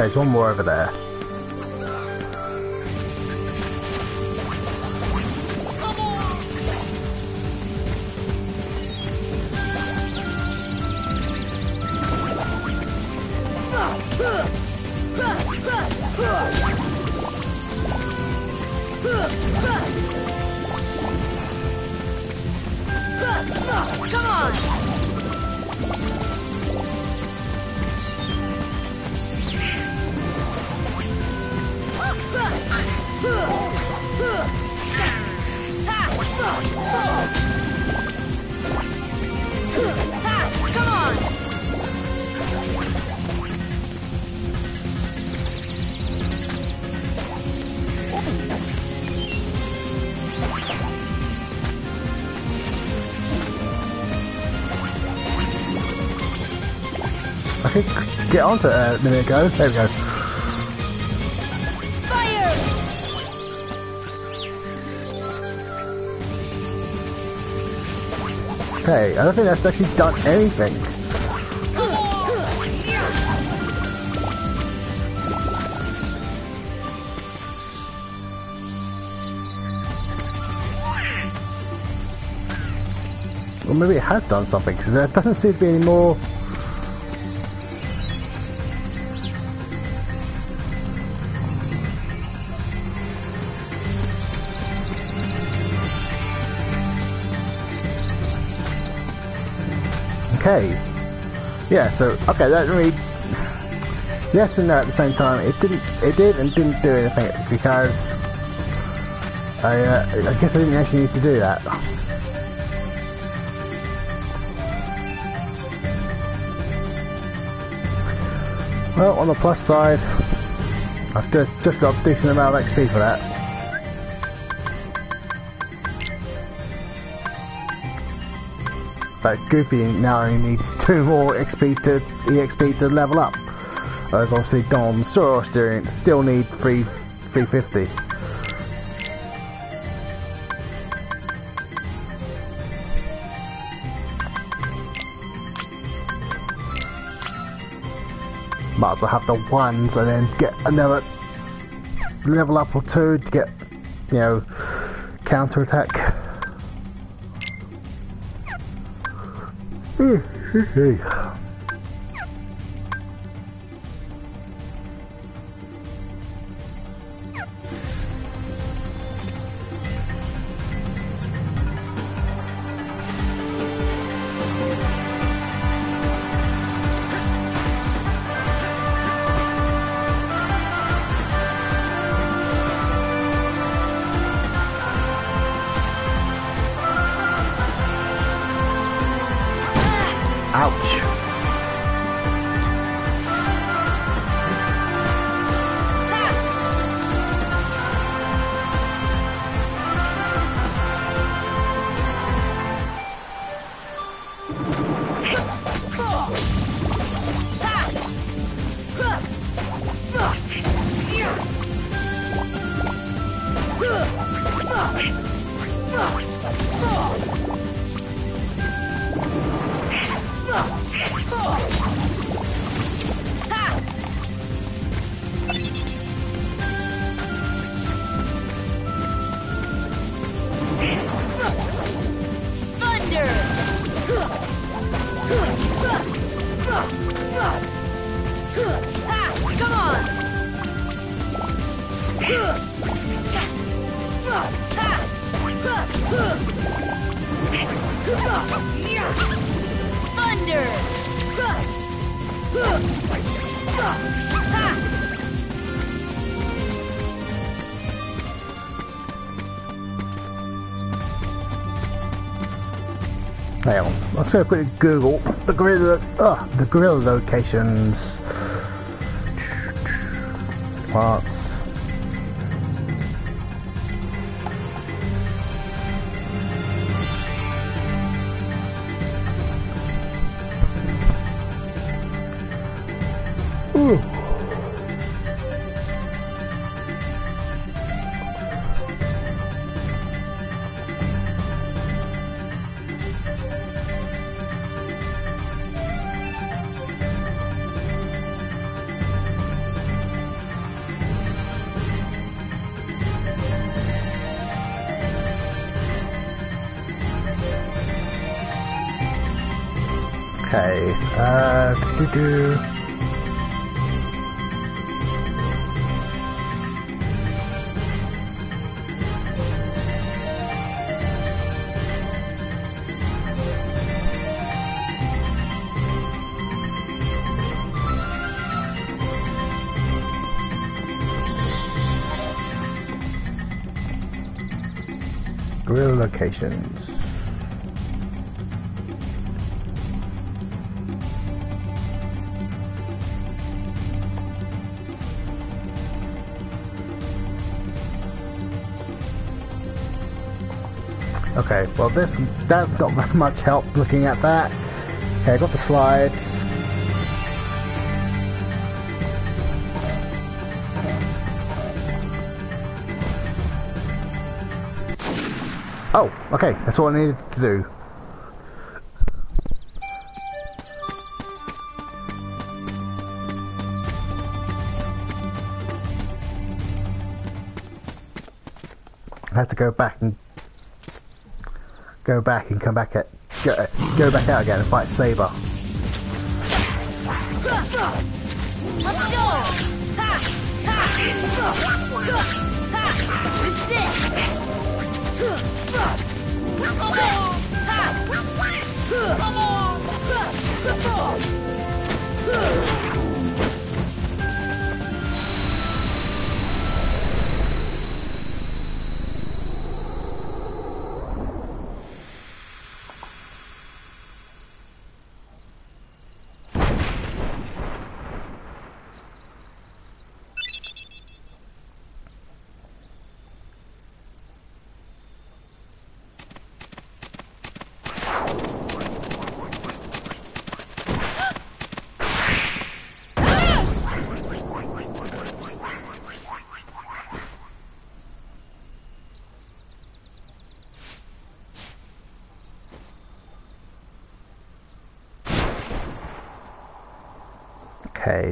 There's one more over there. Get onto it a minute ago. There we go. Okay, I don't think that's actually done anything. Or maybe it has done something, because there doesn't seem to be any more... Yeah, so, okay, that really... Yes and no at the same time. It didn't, it did and didn't do anything, because... I, uh, I guess I didn't actually need to do that. Well, on the plus side, I've just, just got a decent amount of XP for that. But Goofy now only needs two more XP to EXP to level up. Whereas obviously Dom still still need three 350. Might as well have the ones and then get another level up or two to get, you know, counter attack. hey. On. Let's quickly Google the gorilla, uh, the gorilla locations. Uh, doo-doo. Grill locations. Okay, well this that's not much help looking at that. Okay, I got the slides. Oh, okay, that's all I needed to do. I have to go back and go back and come back at go, go back out again and fight Sabor. Let's go! Ha! Ha! Resist! Okay,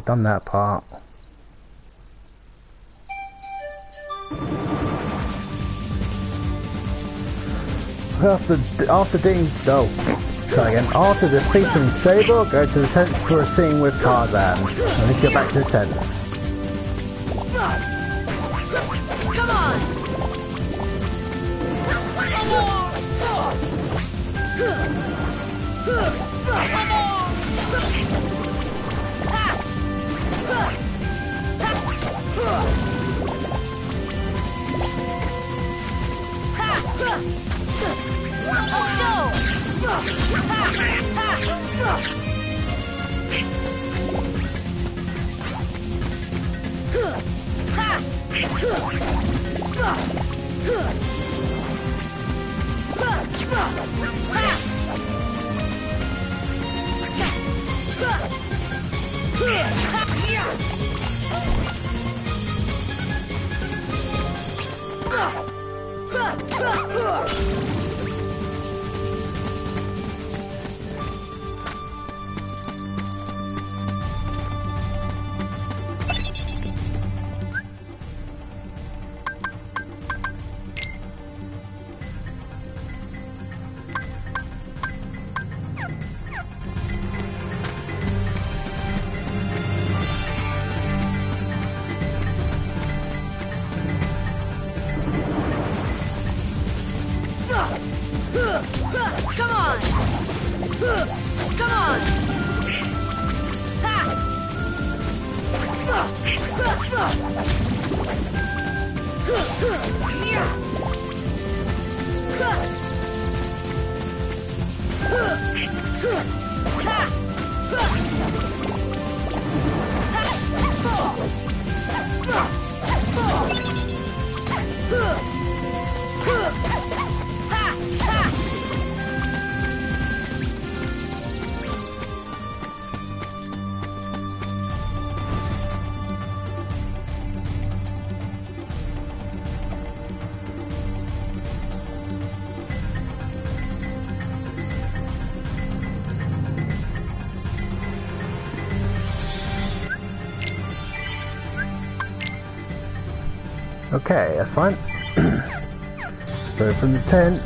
done that part. After after doing oh, try again. After defeating Sabor, go to the tent for a scene with Tarzan. Let's get back to the tent. Come on! Come on! Yeah! 啊！啊啊啊 Okay, that's fine. so from the tent.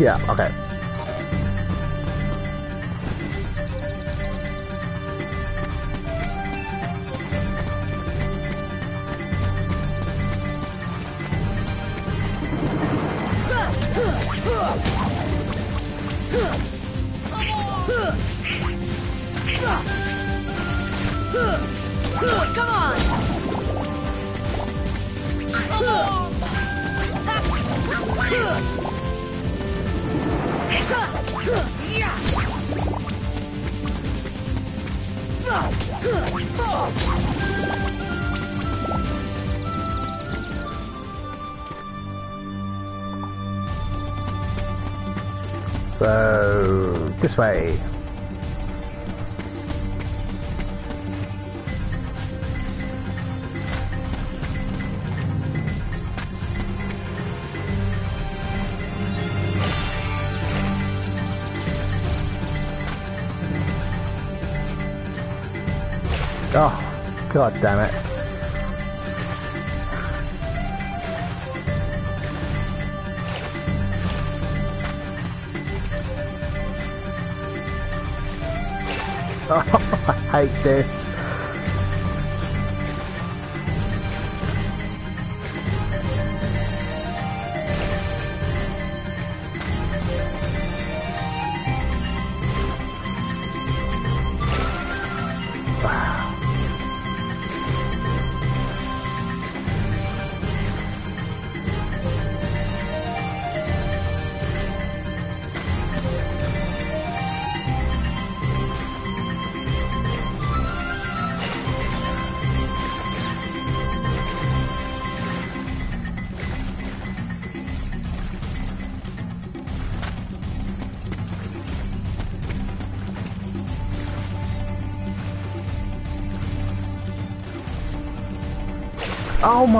Yeah, okay.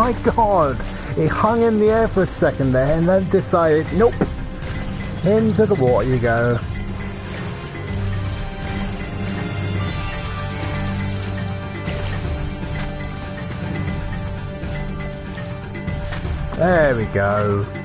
My god! It hung in the air for a second there and then decided, nope. Into the water you go. There we go.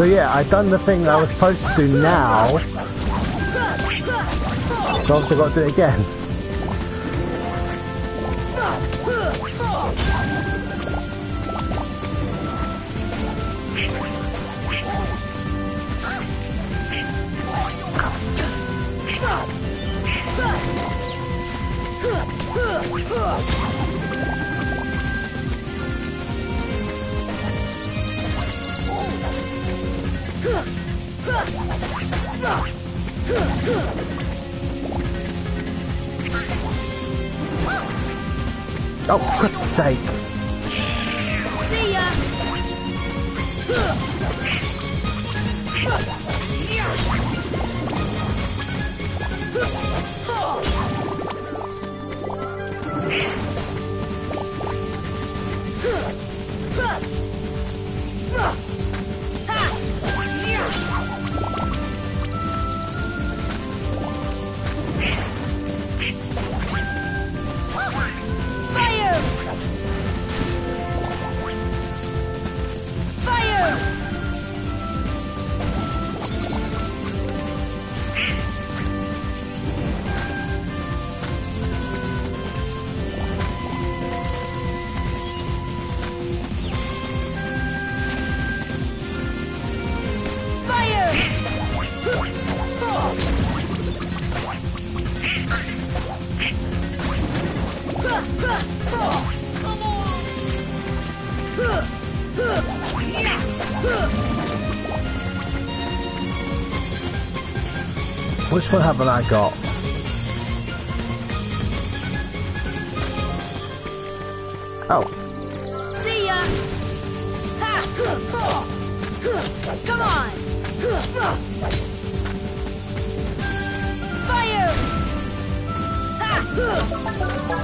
So yeah, I've done the thing that I was supposed to do now. So obviously got to do it again. Haven't I got? Oh, See ya! Ha! Come on! Fire! Ha!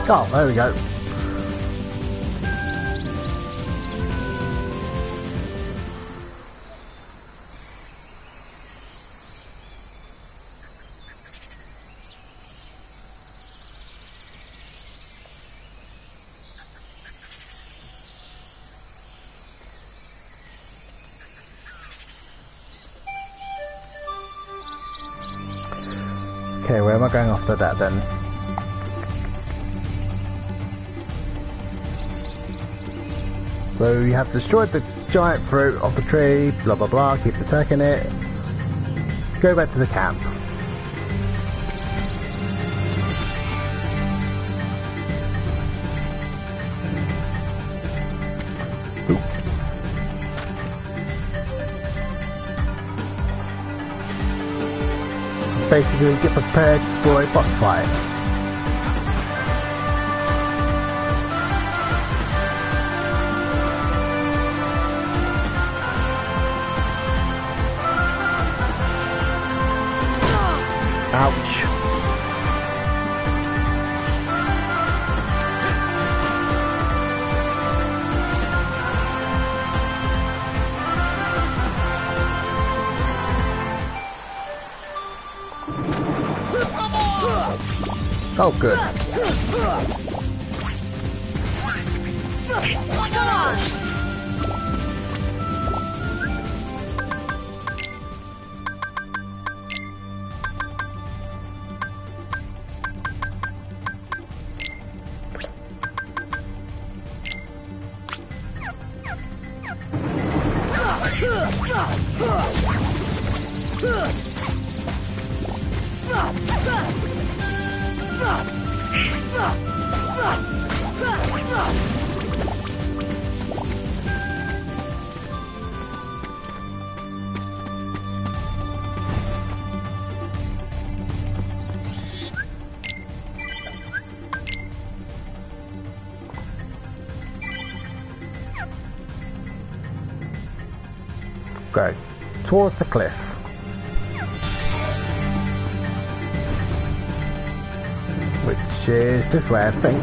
oh, there we go. That then? So you have destroyed the giant fruit off the tree, blah blah blah, keep attacking it. Go back to the camp. Basically get prepared deploy plus 5. Oh, good. Towards the cliff. Which is this way, I think.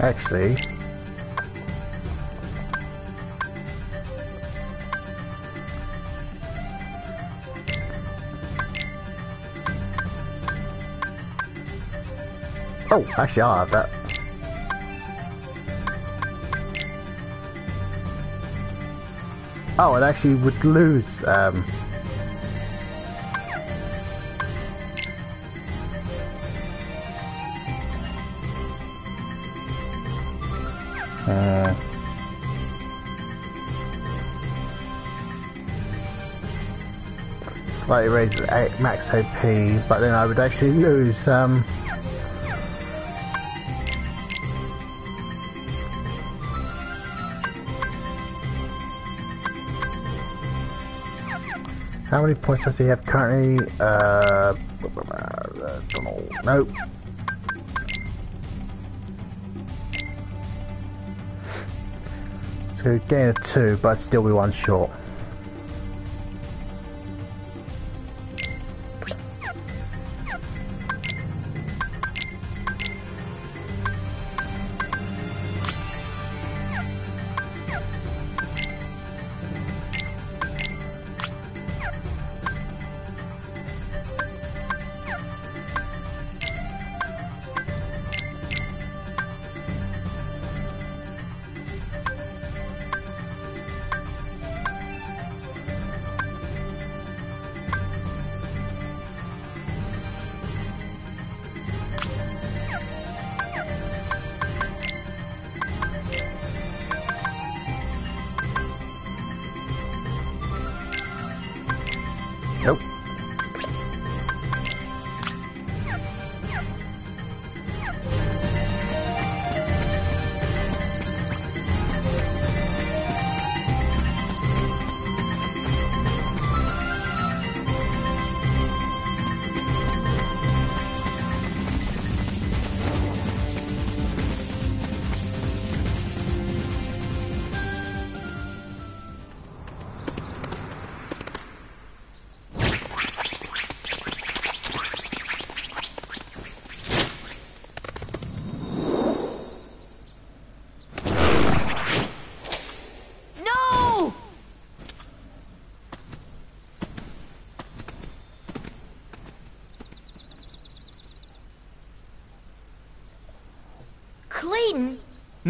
Actually, Oh, actually, I'll have that. Oh, it actually would lose. Um, uh, slightly raises max OP, but then I would actually lose. Um, many points does he have currently? Uh, don't know. Nope. to gain a two, but still be one short.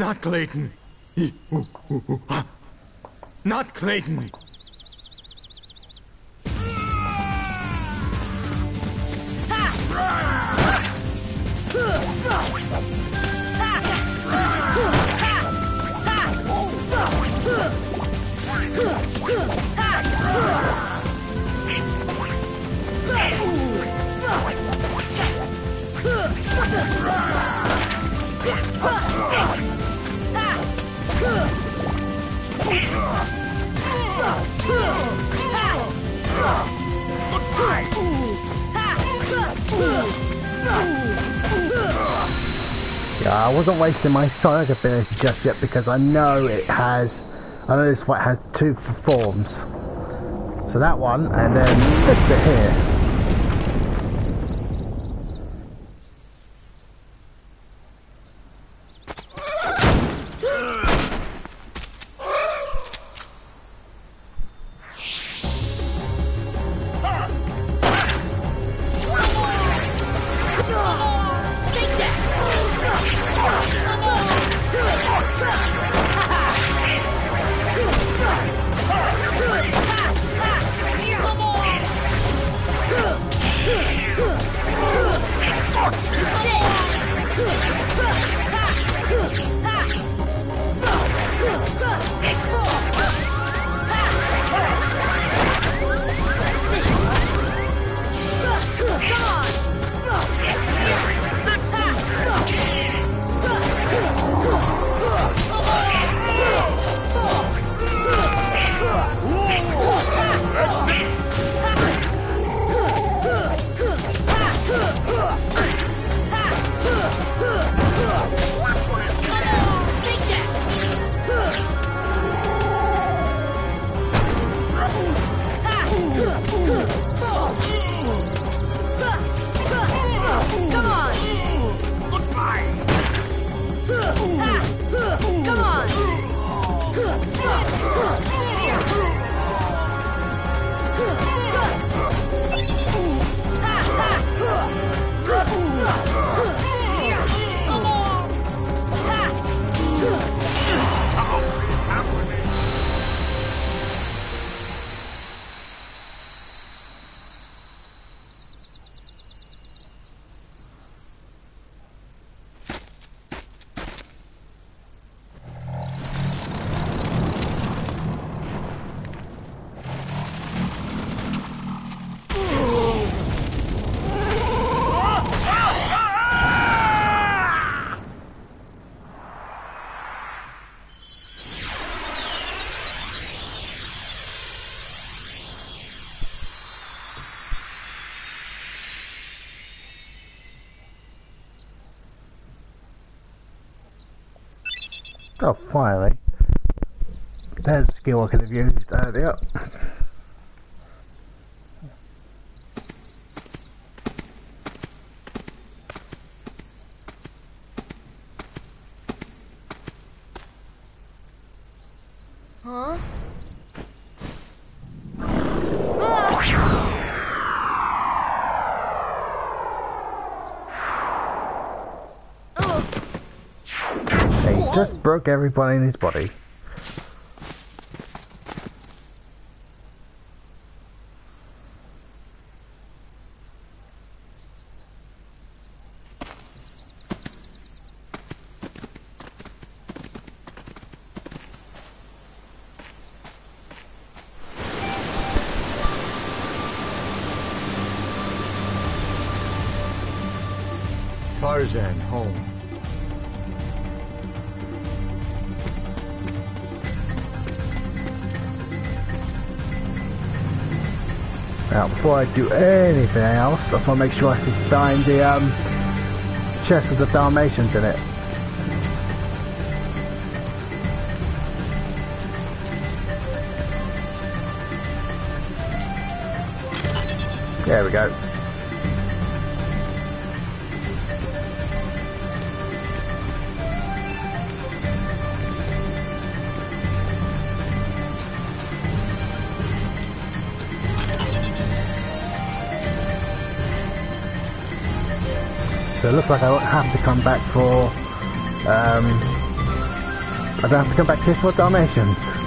Not Clayton. Not Clayton. Yeah, I wasn't wasting my sonic ability just yet because I know it has. I know this fight has two forms. So that one, and then this bit here. I could have used earlier. Huh? He just broke everybody in his body. Tarzan, home. Now, before I do anything else, I just want to make sure I can find the um, chest with the Dalmatians in it. There we go. So it looks like I won't have to come back for. Um, I don't have to come back here for Dalmatians.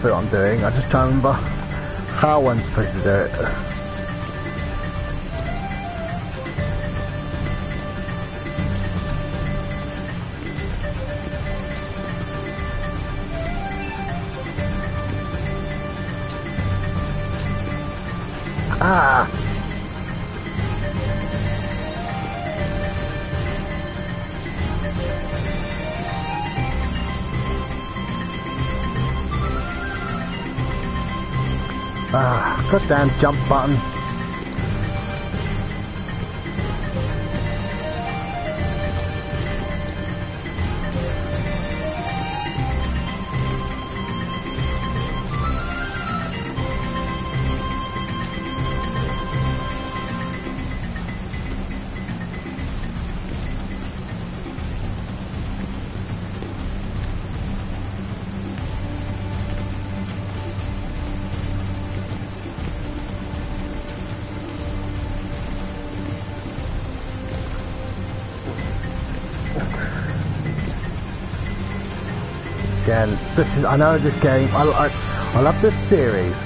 What I'm doing, I just can't remember how I'm supposed to do it. Ah, goddamn jump button. This is, I know this game, I, I, I love this series,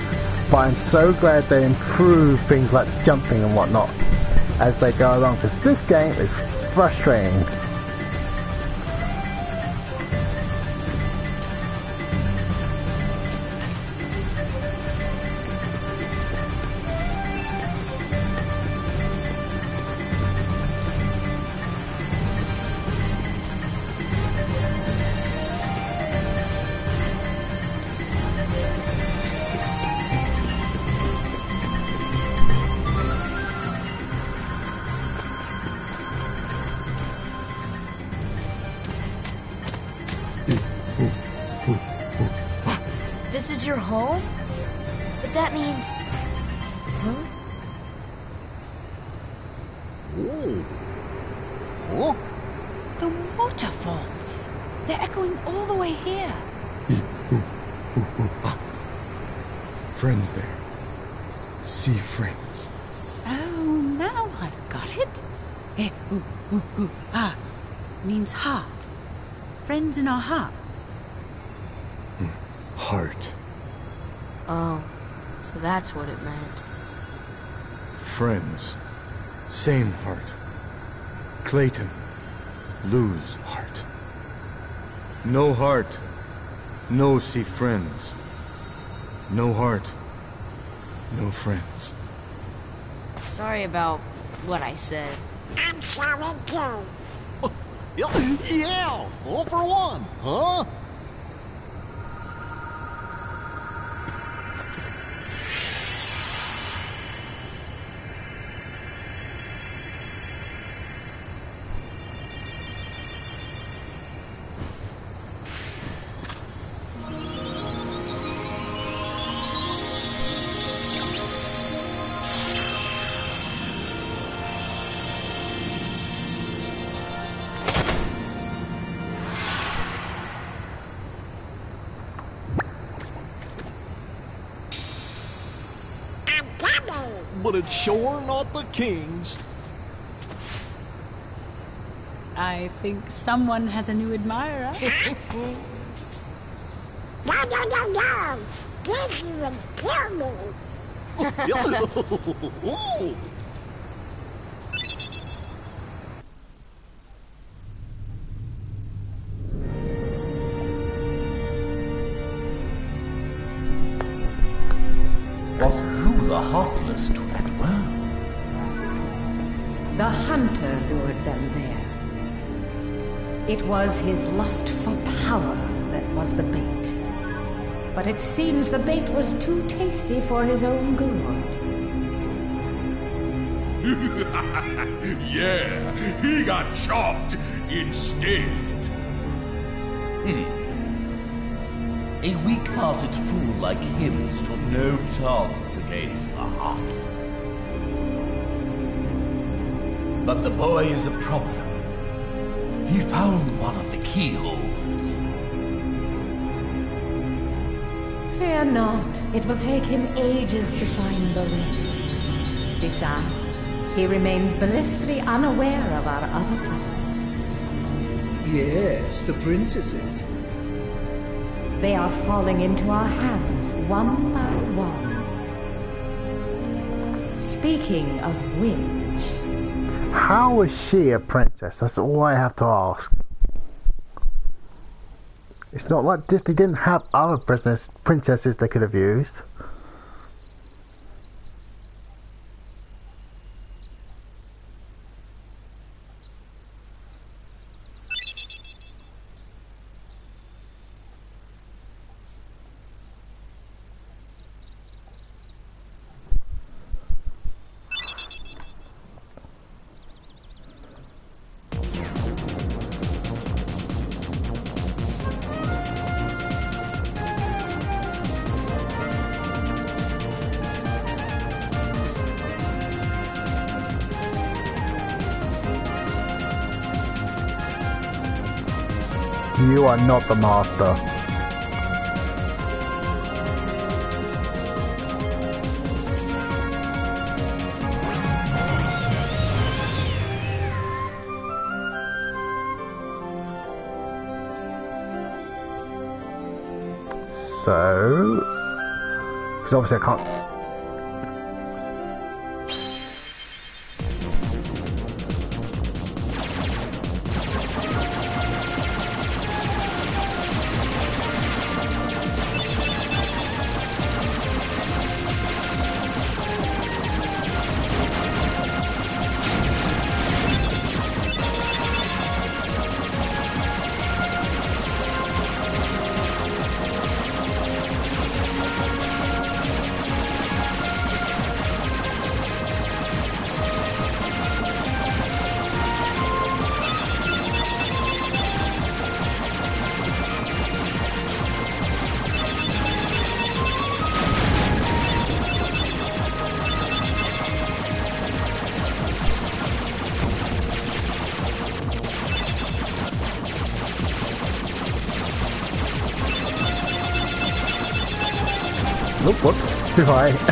but I'm so glad they improve things like jumping and whatnot as they go along, because this game is frustrating. Is your home? But that means. Huh? Ooh. Oh, The waterfalls. They're echoing all the way here. Friends there. See friends. Oh, now I've got it. Eh, ooh, ooh, ooh, ah, means heart. Friends in our hearts. Heart. Oh, so that's what it meant. Friends. Same heart. Clayton. Lose heart. No heart. No see friends. No heart. No friends. Sorry about what I said. I'm sorry too. Yeah, all for one, huh? But it's sure not the king's. I think someone has a new admirer. No, no, no, no. This would kill me. It was his lust for power that was the bait. But it seems the bait was too tasty for his own good. yeah, he got chopped instead. Hmm. A weak-hearted fool like him stood no chance against the Heartless. But the boy is a problem. He found one of the keyholes. Fear not. It will take him ages to find the rift. Besides, he remains blissfully unaware of our other plan. Yes, the princesses. They are falling into our hands one by one. Speaking of which, How is she a princess? That's all I have to ask. It's not like Disney didn't have other princess, princesses they could have used. Are not the master. So, because obviously I can't. Whoops,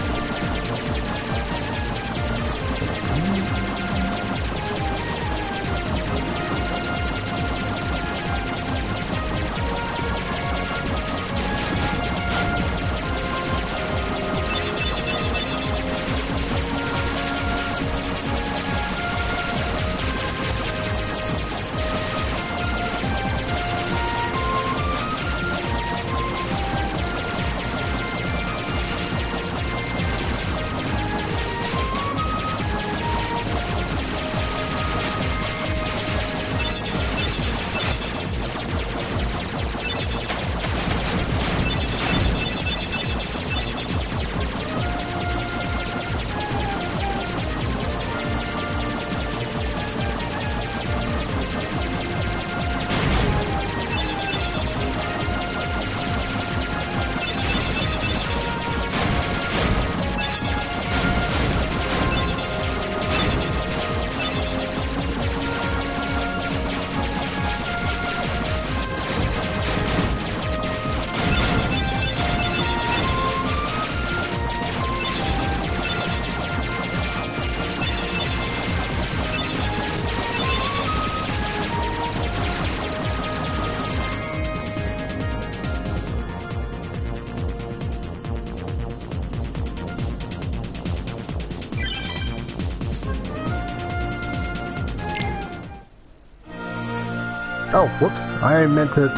Oh, whoops. I meant to...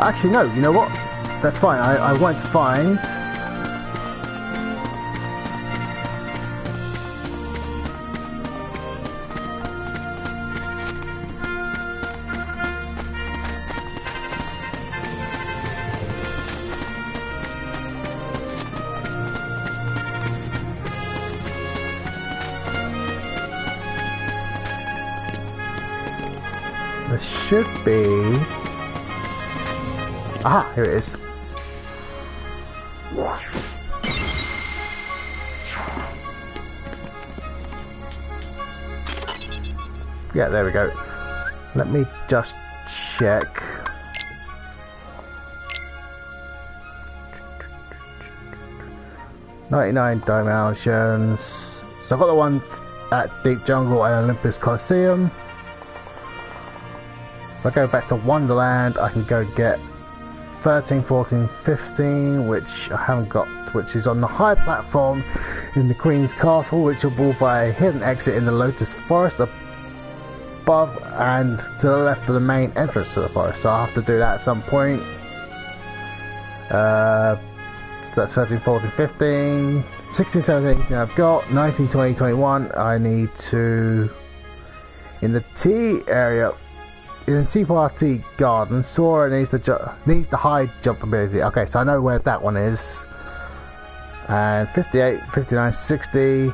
Actually, no, you know what? That's fine. I, I want to find... be... Ah, here it is. Yeah, there we go. Let me just check. Ninety-nine Dalmatians. So I've got the one at Deep Jungle and Olympus Coliseum. If I go back to Wonderland, I can go get 13, 14, 15, which I haven't got, which is on the high platform in the Queen's Castle, which will be by a hidden exit in the Lotus Forest above and to the left of the main entrance to the forest. So I'll have to do that at some point. Uh, so that's 13, 14, 15, 16, 17, 18 I've got. 19, 20, 21, I need to. In the T area, in Tea Party Garden, Sora needs the ju- needs the high jump ability. Okay, so I know where that one is. And 58, 59, 60.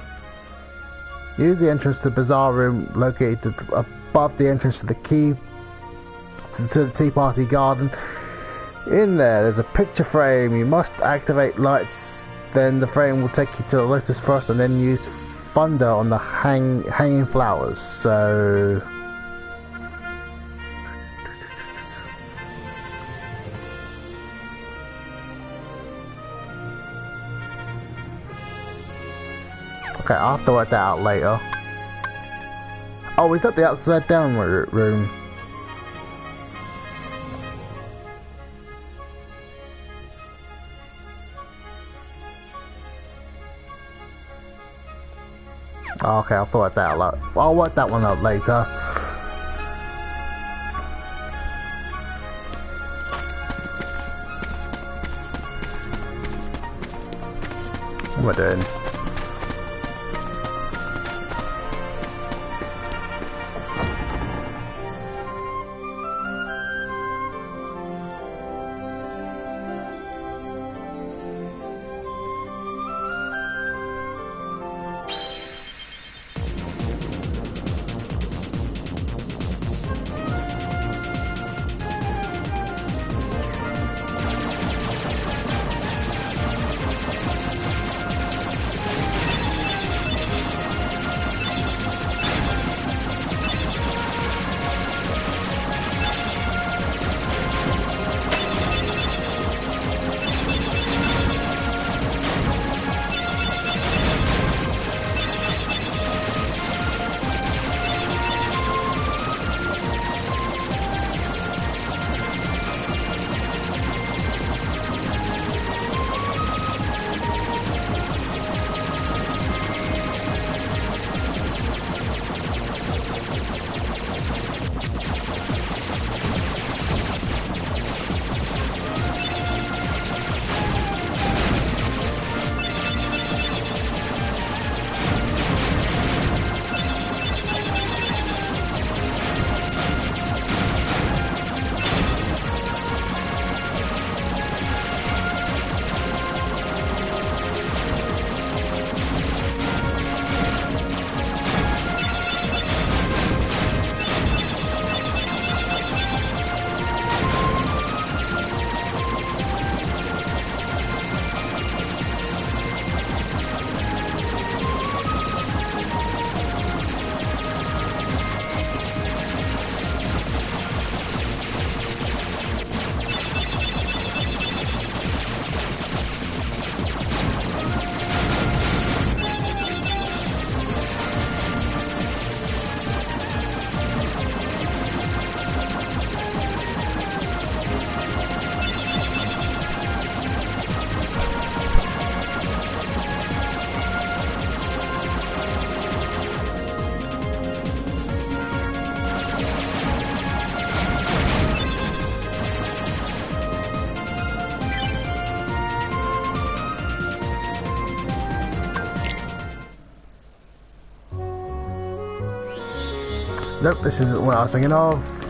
Use the entrance to the Bizarre Room located above the entrance to the key to the Tea Party Garden. In there, there's a picture frame. You must activate lights. Then the frame will take you to the Lotus Forest, and then use thunder on the hang hanging flowers. So. Okay, I'll have to work that out later. Oh, is that the upside down room? Oh, okay, I'll work that out. I'll work that one out later. What am I doing? Nope, this isn't what I was thinking of.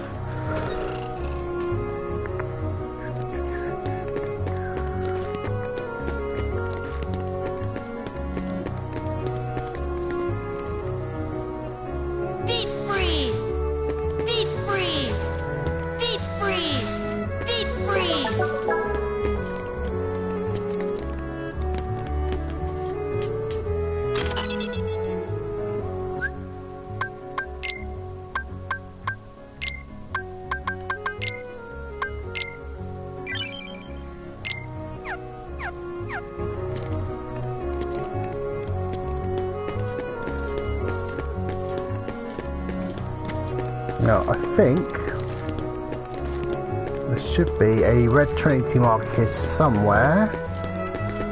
Trinity mark is somewhere.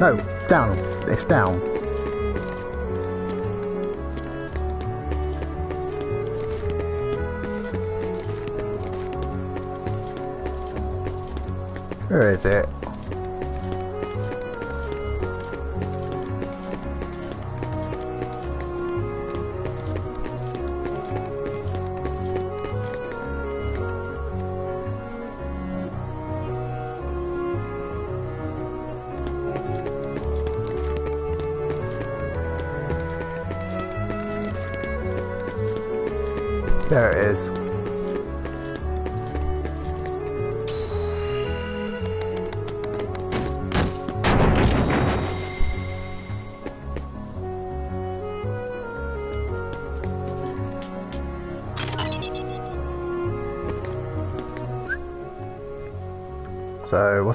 No, down. It's down. Where is it?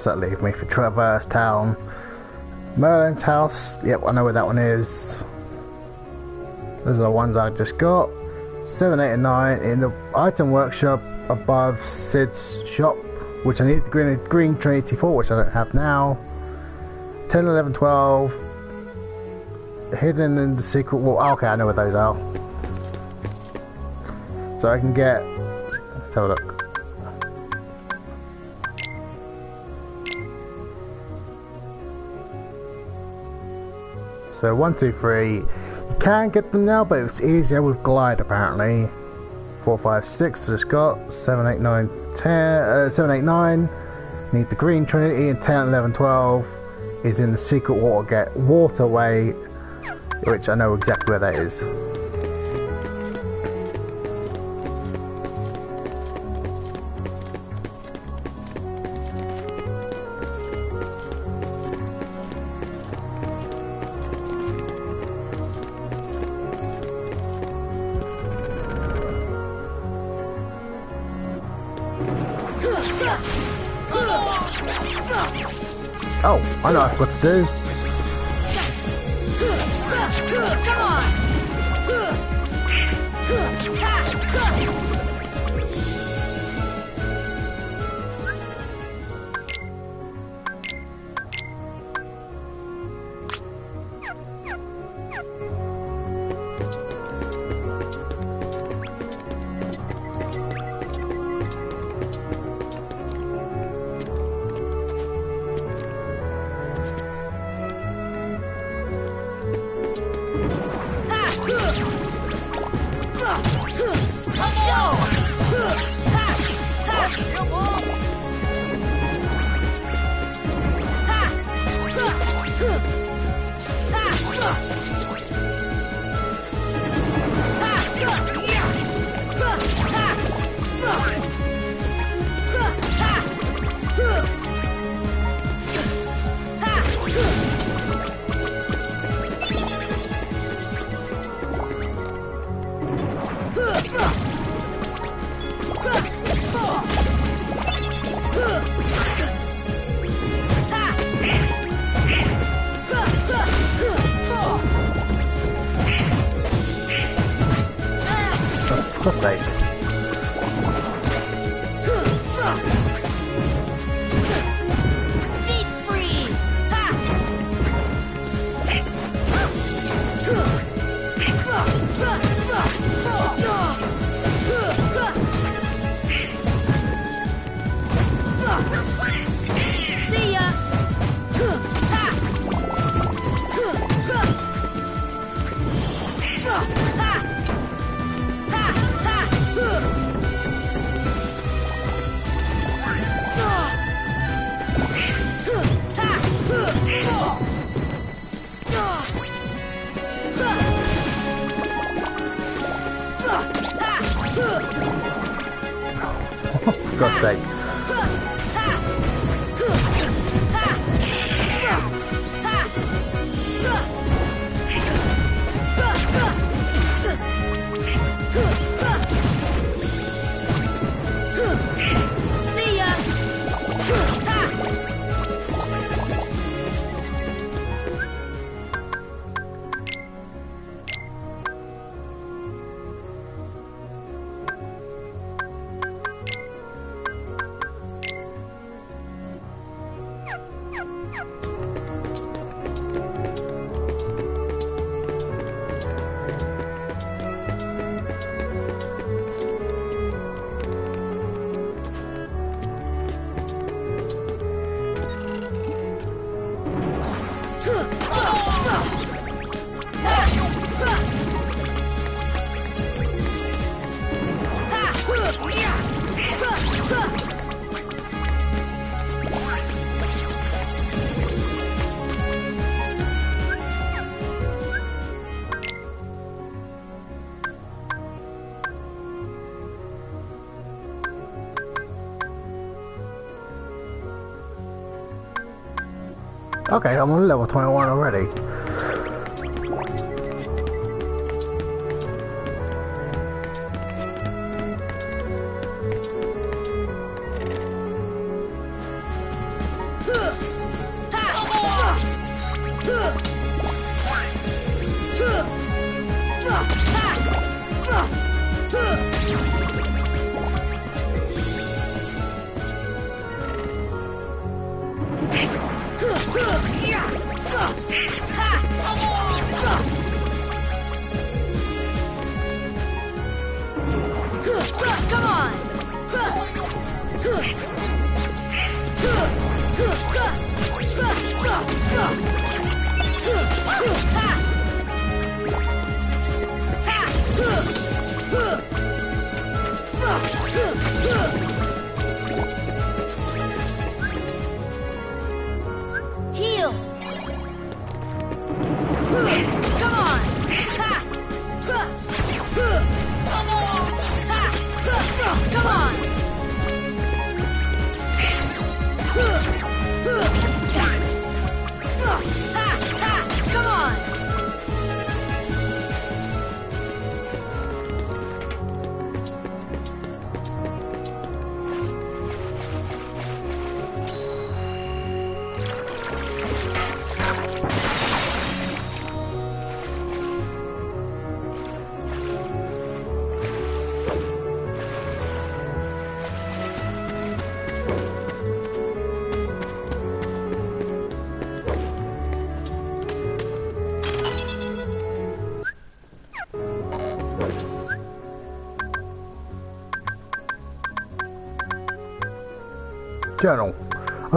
That leave me for Traverse Town? Merlin's house. Yep, I know where that one is. Those are the ones I just got. 7, 8, and 9 in the item workshop above Sid's shop, which I need the green, green Trinity for, which I don't have now. 10, 11, 12. Hidden in the secret wall. Oh, okay, I know where those are. So I can get. Let's have a look. So one, two, three. You can get them now, but it's easier with glide apparently. Four, five, six. Just got seven, eight, nine, ten. Uh, seven, eight, nine. Need the green trinity and 10, 11, 12 is in the secret water get waterway, which I know exactly where that is. What to do. Okay, I'm on level 21 already.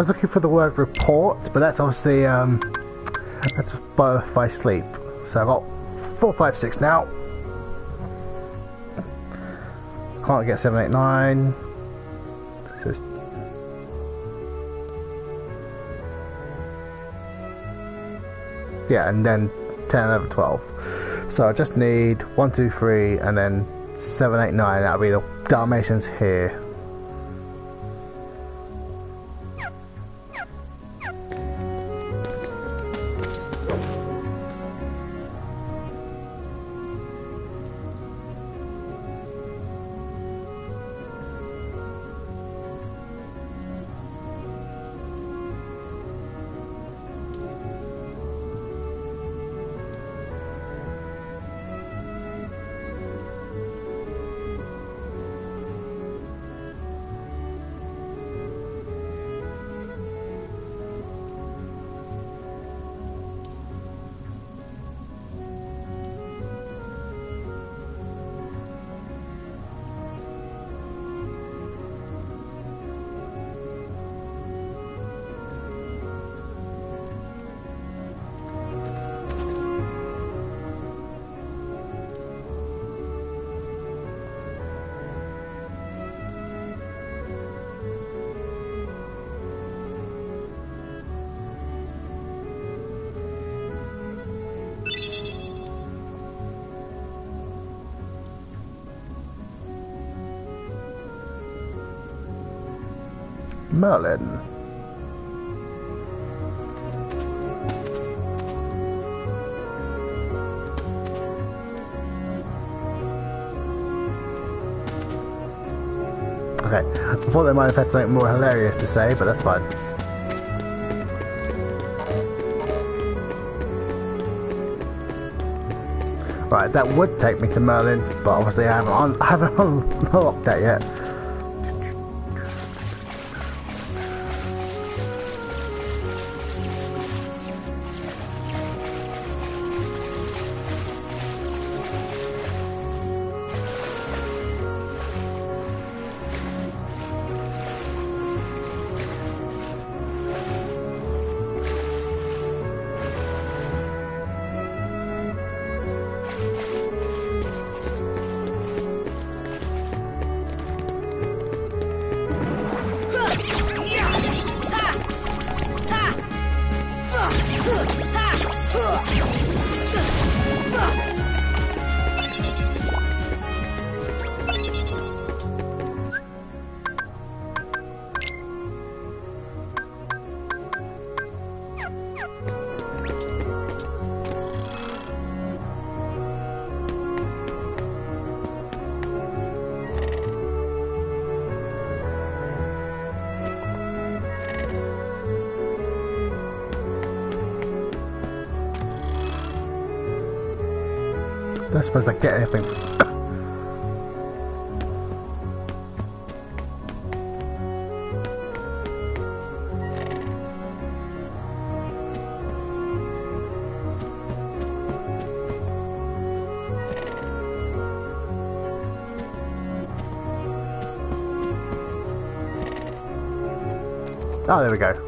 Was looking for the word report, but that's obviously um, that's by sleep. So I got four, five, six now. Can't get seven, eight, nine. Yeah, and then 10, 11, 12. So I just need one, two, three, and then seven, eight, nine. That'll be the Dalmatians here. Merlin. Okay, I thought they might have had something more hilarious to say, but that's fine. Right, that would take me to Merlin's, but obviously I haven't, un I haven't unlocked that yet. Suppose I get anything. Oh, there we go.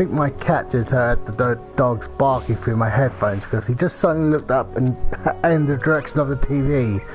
Think my cat just heard the dogs barking through my headphones because he just suddenly looked up and in the direction of the TV.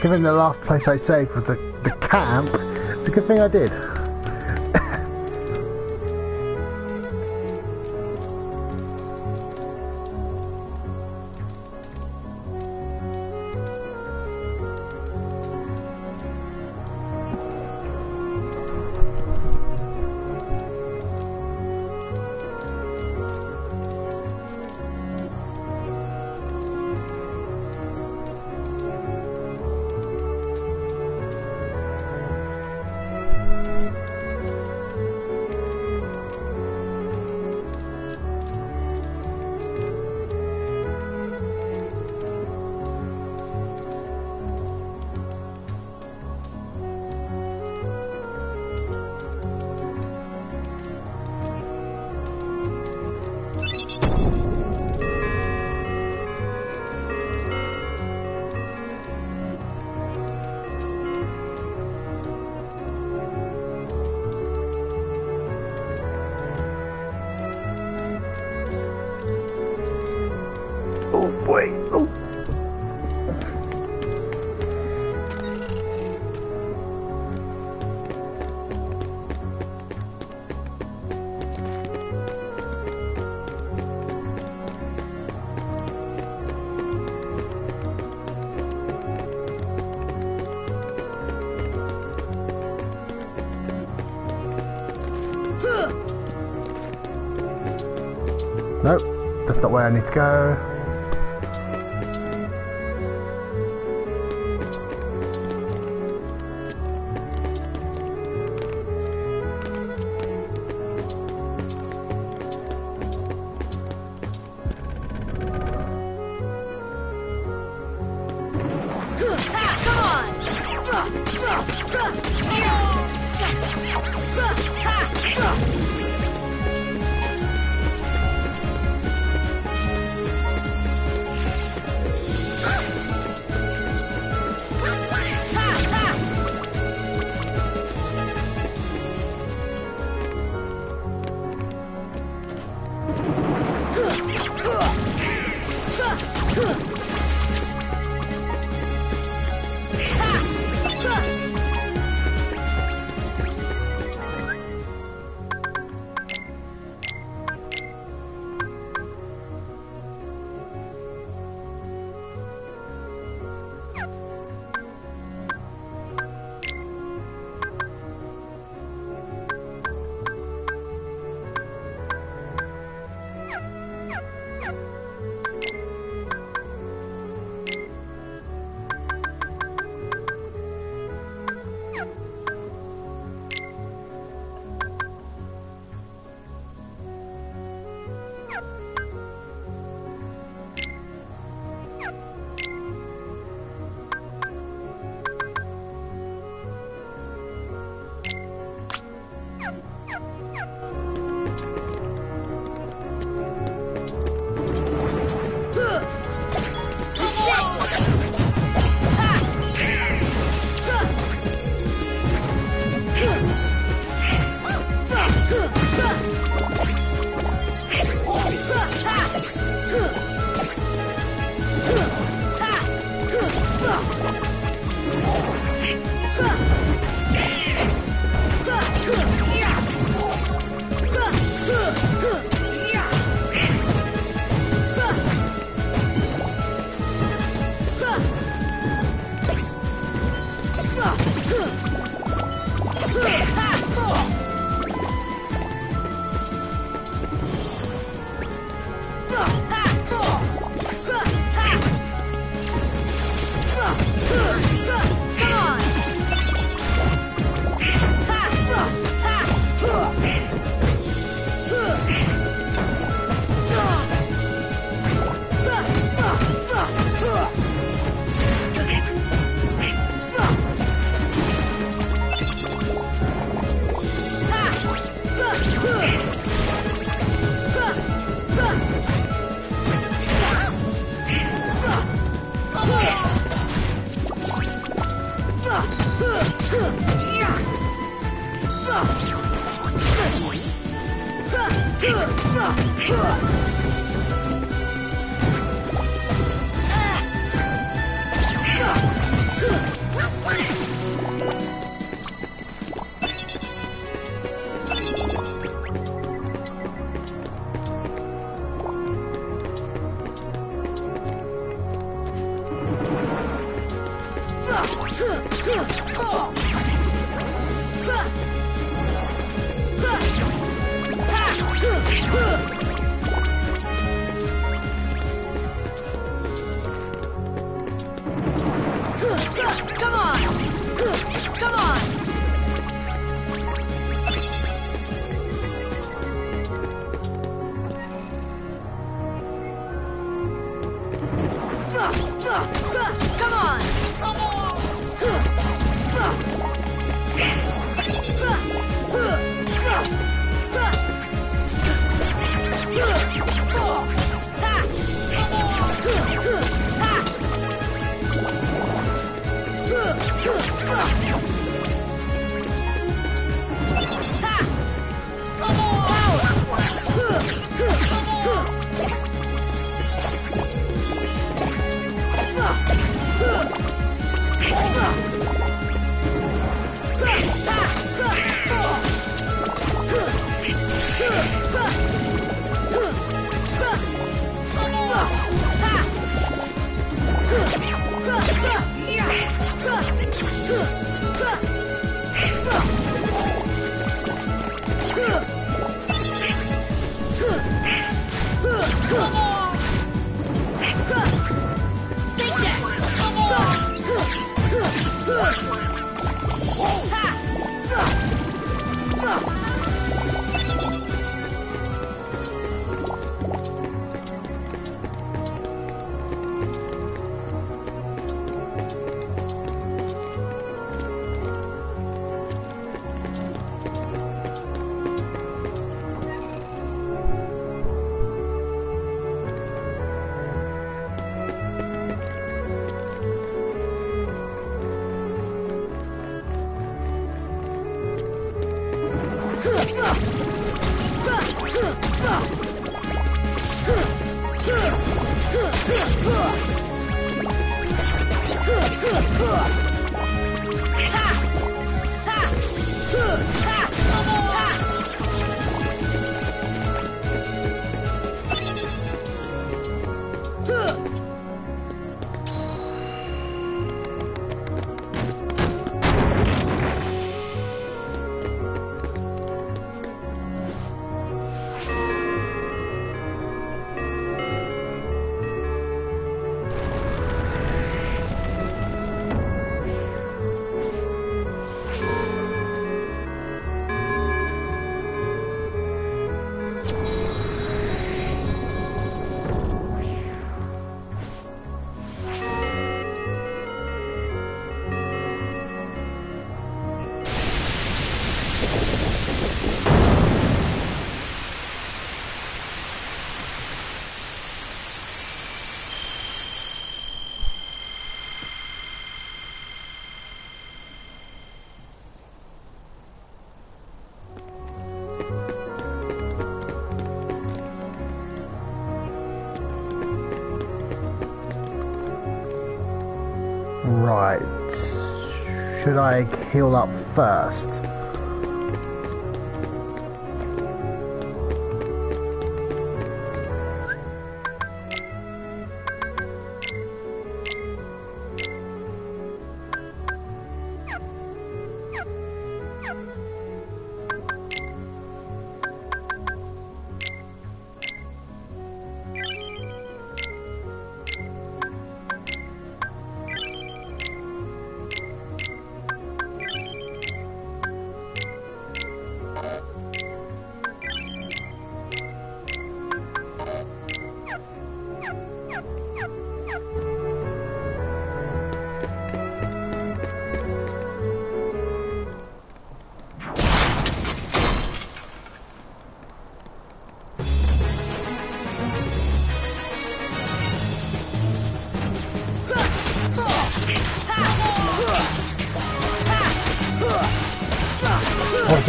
Given the last place I saved was the, the camp, it's a good thing I did. I need to go. Ugh! I heal up first?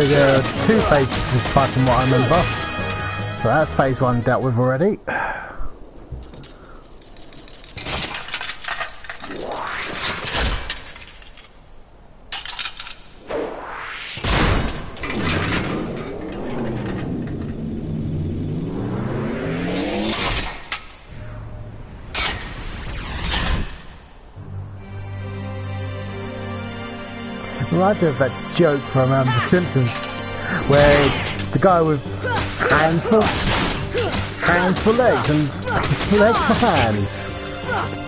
There are uh, two phases this fight from what I remember. So that's phase one dealt with already. Reminds me of that joke from um, The Simpsons, where it's the guy with hands for hands for legs and legs for hands.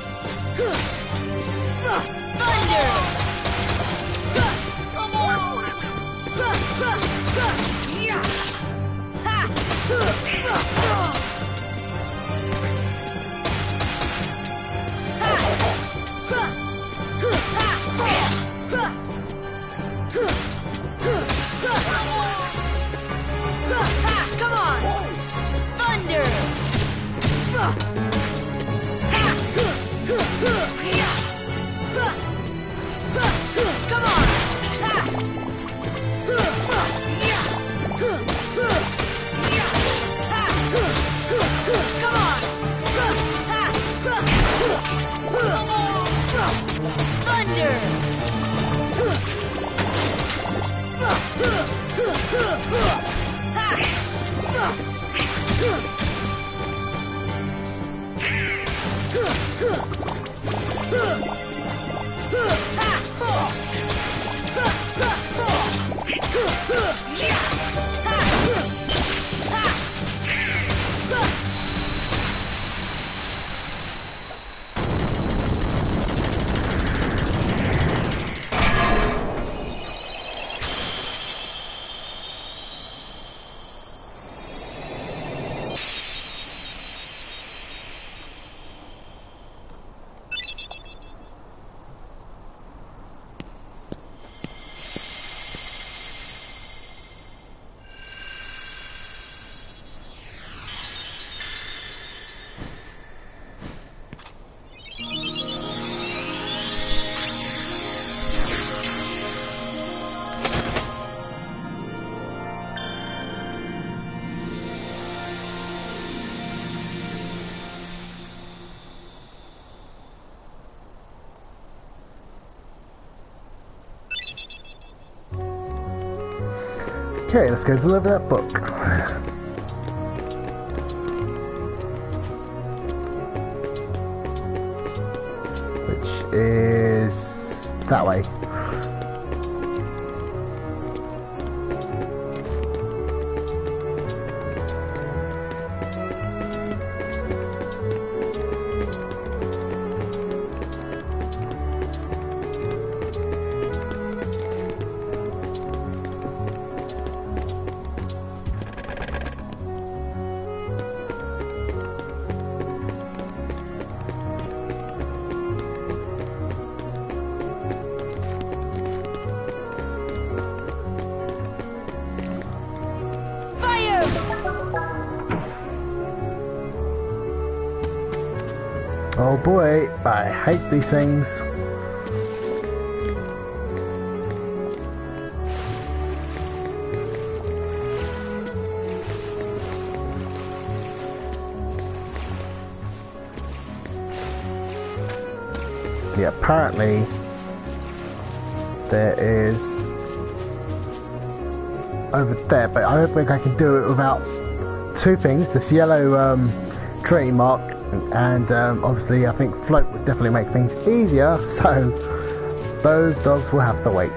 Okay, let's go deliver that book. These things. Yeah, apparently there is over there, but I don't think I can do it without two things: this yellow um, tree mark, and um, obviously I think float would definitely make things easier. So those dogs will have to wait.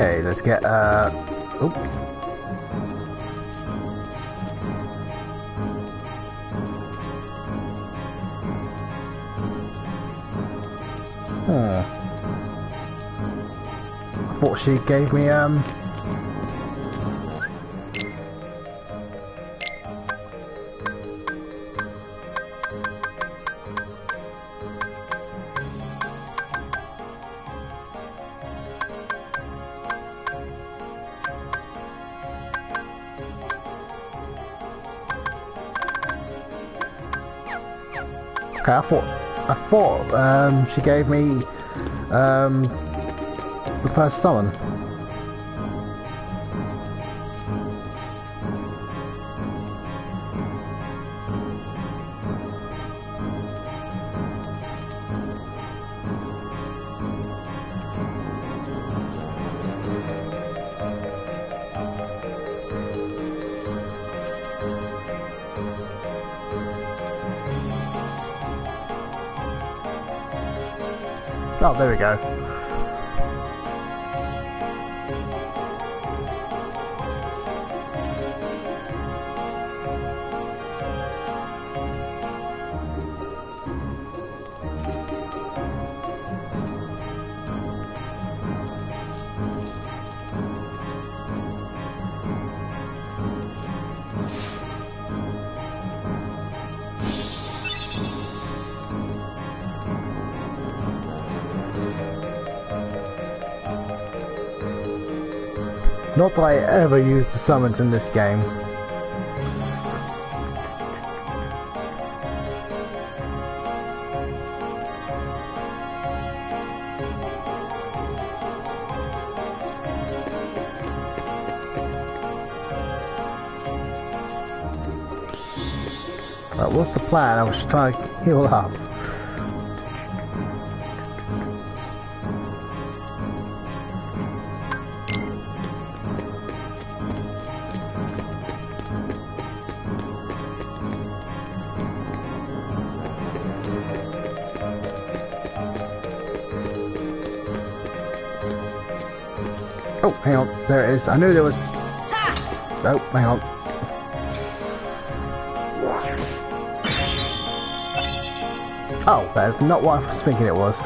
Okay, let's get uh. Oop. Hmm. I thought she gave me um. Um, she gave me um, the first summon. Go. Not that I ever used the summons in this game. What's the plan? I was trying to heal up. There it is. I knew there was. Oh, hang on. Oh, that is not what I was thinking it was.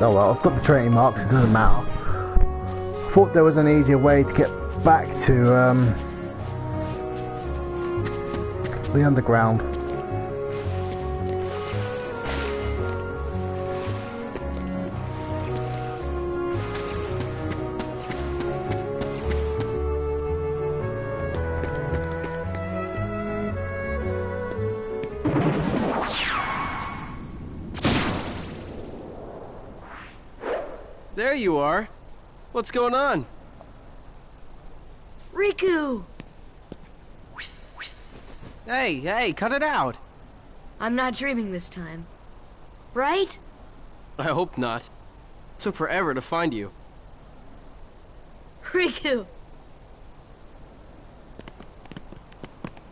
Oh well, I've got the training marks, it doesn't matter. I thought there was an easier way to get back to um, the underground. What's going on? Riku! Hey, hey, cut it out. I'm not dreaming this time. Right? I hope not. It Took forever to find you. Riku!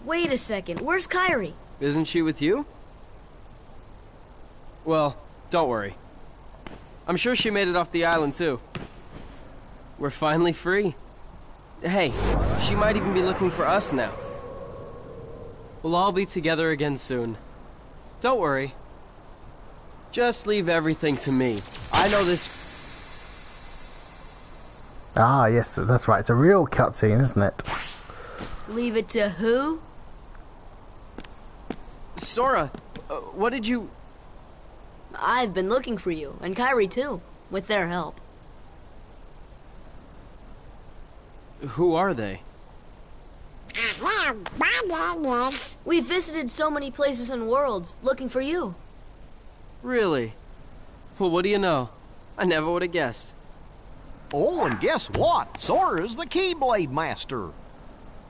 Wait a second, where's Kairi? Isn't she with you? Well, don't worry. I'm sure she made it off the island too. We're finally free. Hey, she might even be looking for us now. We'll all be together again soon. Don't worry. Just leave everything to me. I know this. Ah, yes, that's right. It's a real cutscene, isn't it? Leave it to who? Sora, uh, what did you. I've been looking for you, and Kairi too, with their help. Who are they? Ahem, my name is... We visited so many places and worlds, looking for you. Really? Well, what do you know? I never would have guessed. Oh, and guess what? Sora's the Keyblade Master.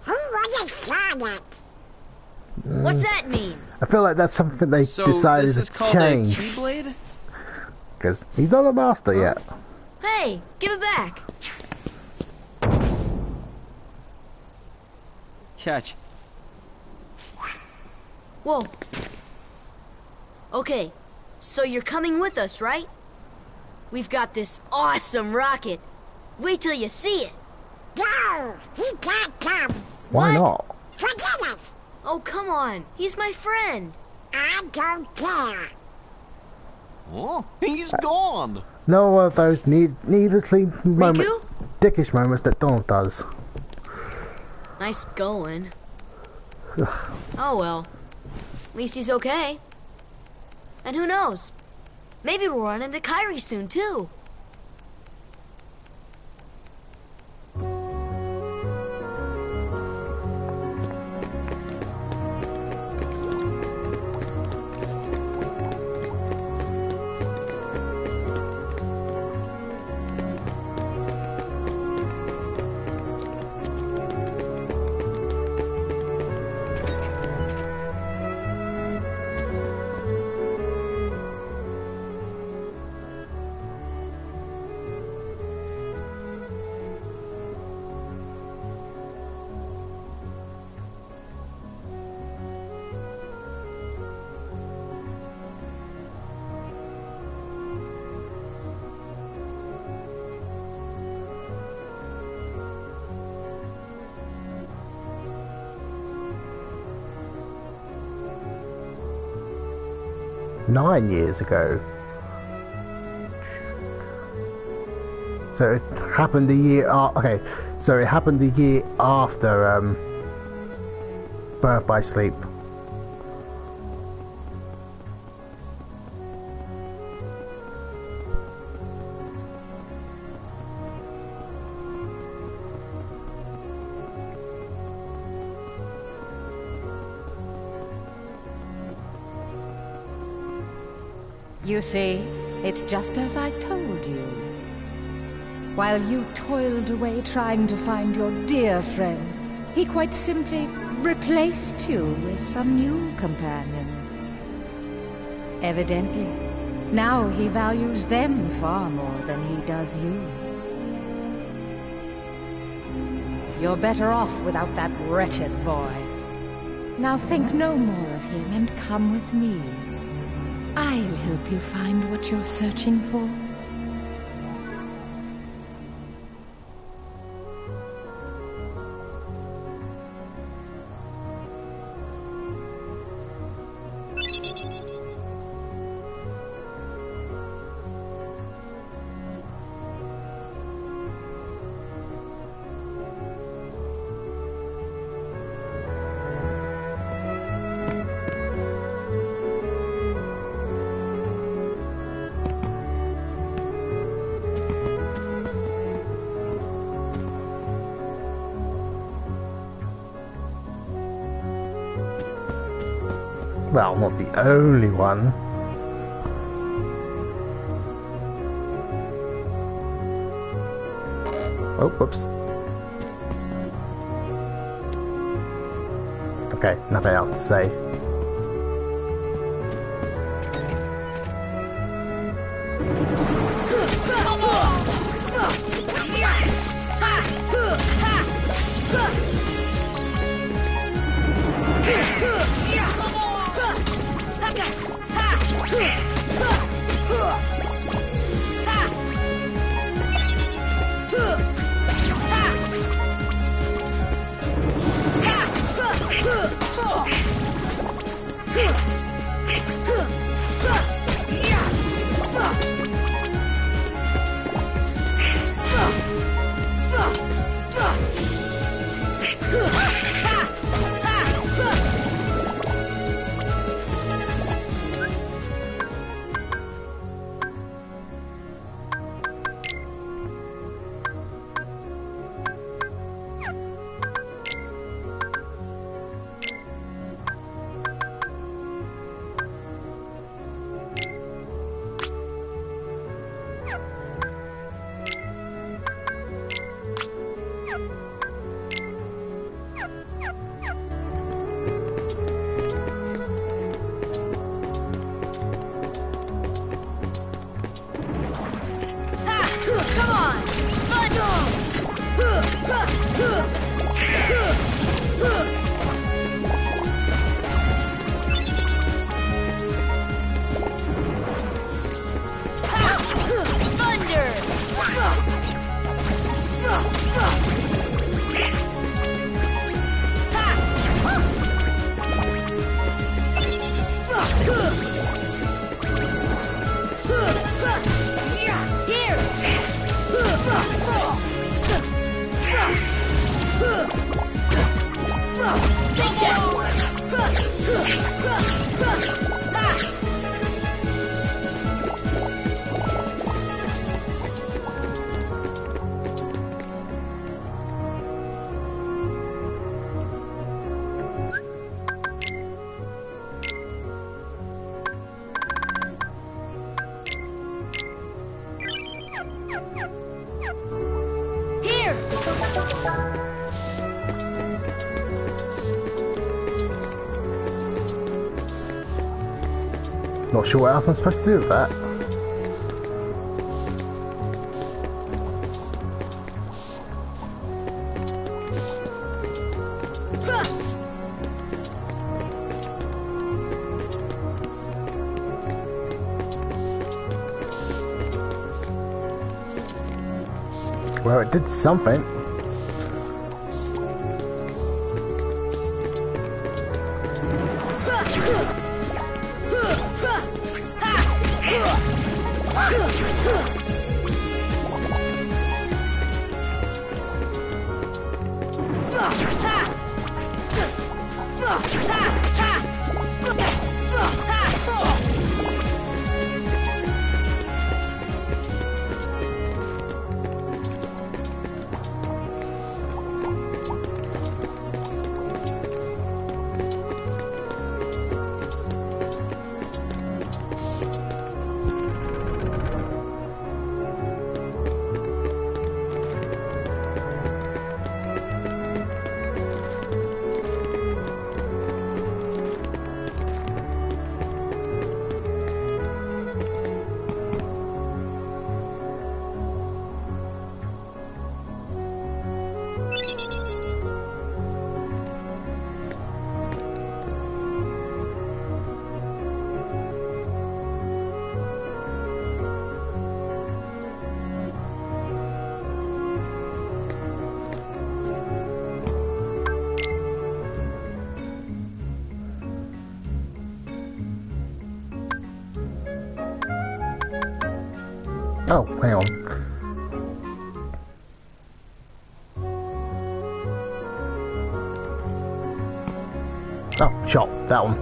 Who was a Sonic? What's that mean? I feel like that's something they So decided this is to called change. a Keyblade? Because he's not a master yet. Hey, give it back. Catch. Whoa. Okay, so you're coming with us, right? We've got this awesome rocket. Wait till you see it. No, he can't come. Why not? Forget it. Oh, come on. He's my friend. I don't care. Oh, he's uh, gone. No one of those need, needlessly moment, dickish moments that Donald does. Nice going. Oh well. At least he's okay. And who knows? Maybe we'll run into Kairi soon too. Nine years ago. So it happened the year. Uh, okay, so it happened the year after um, Birth by Sleep. You see, it's just as I told you. While you toiled away trying to find your dear friend, he quite simply replaced you with some new companions. Evidently, now he values them far more than he does you. You're better off without that wretched boy. Now think no more of him and come with me. I'll help you find what you're searching for. The only one. Oh, whoops. Okay, nothing else to say. Sure what else I'm supposed to do with that. Well, it did something. That one.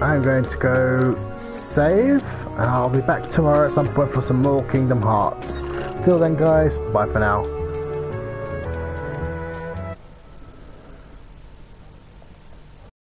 I'm going to go save, and I'll be back tomorrow at some point for some more Kingdom Hearts. Till then, guys, bye for now.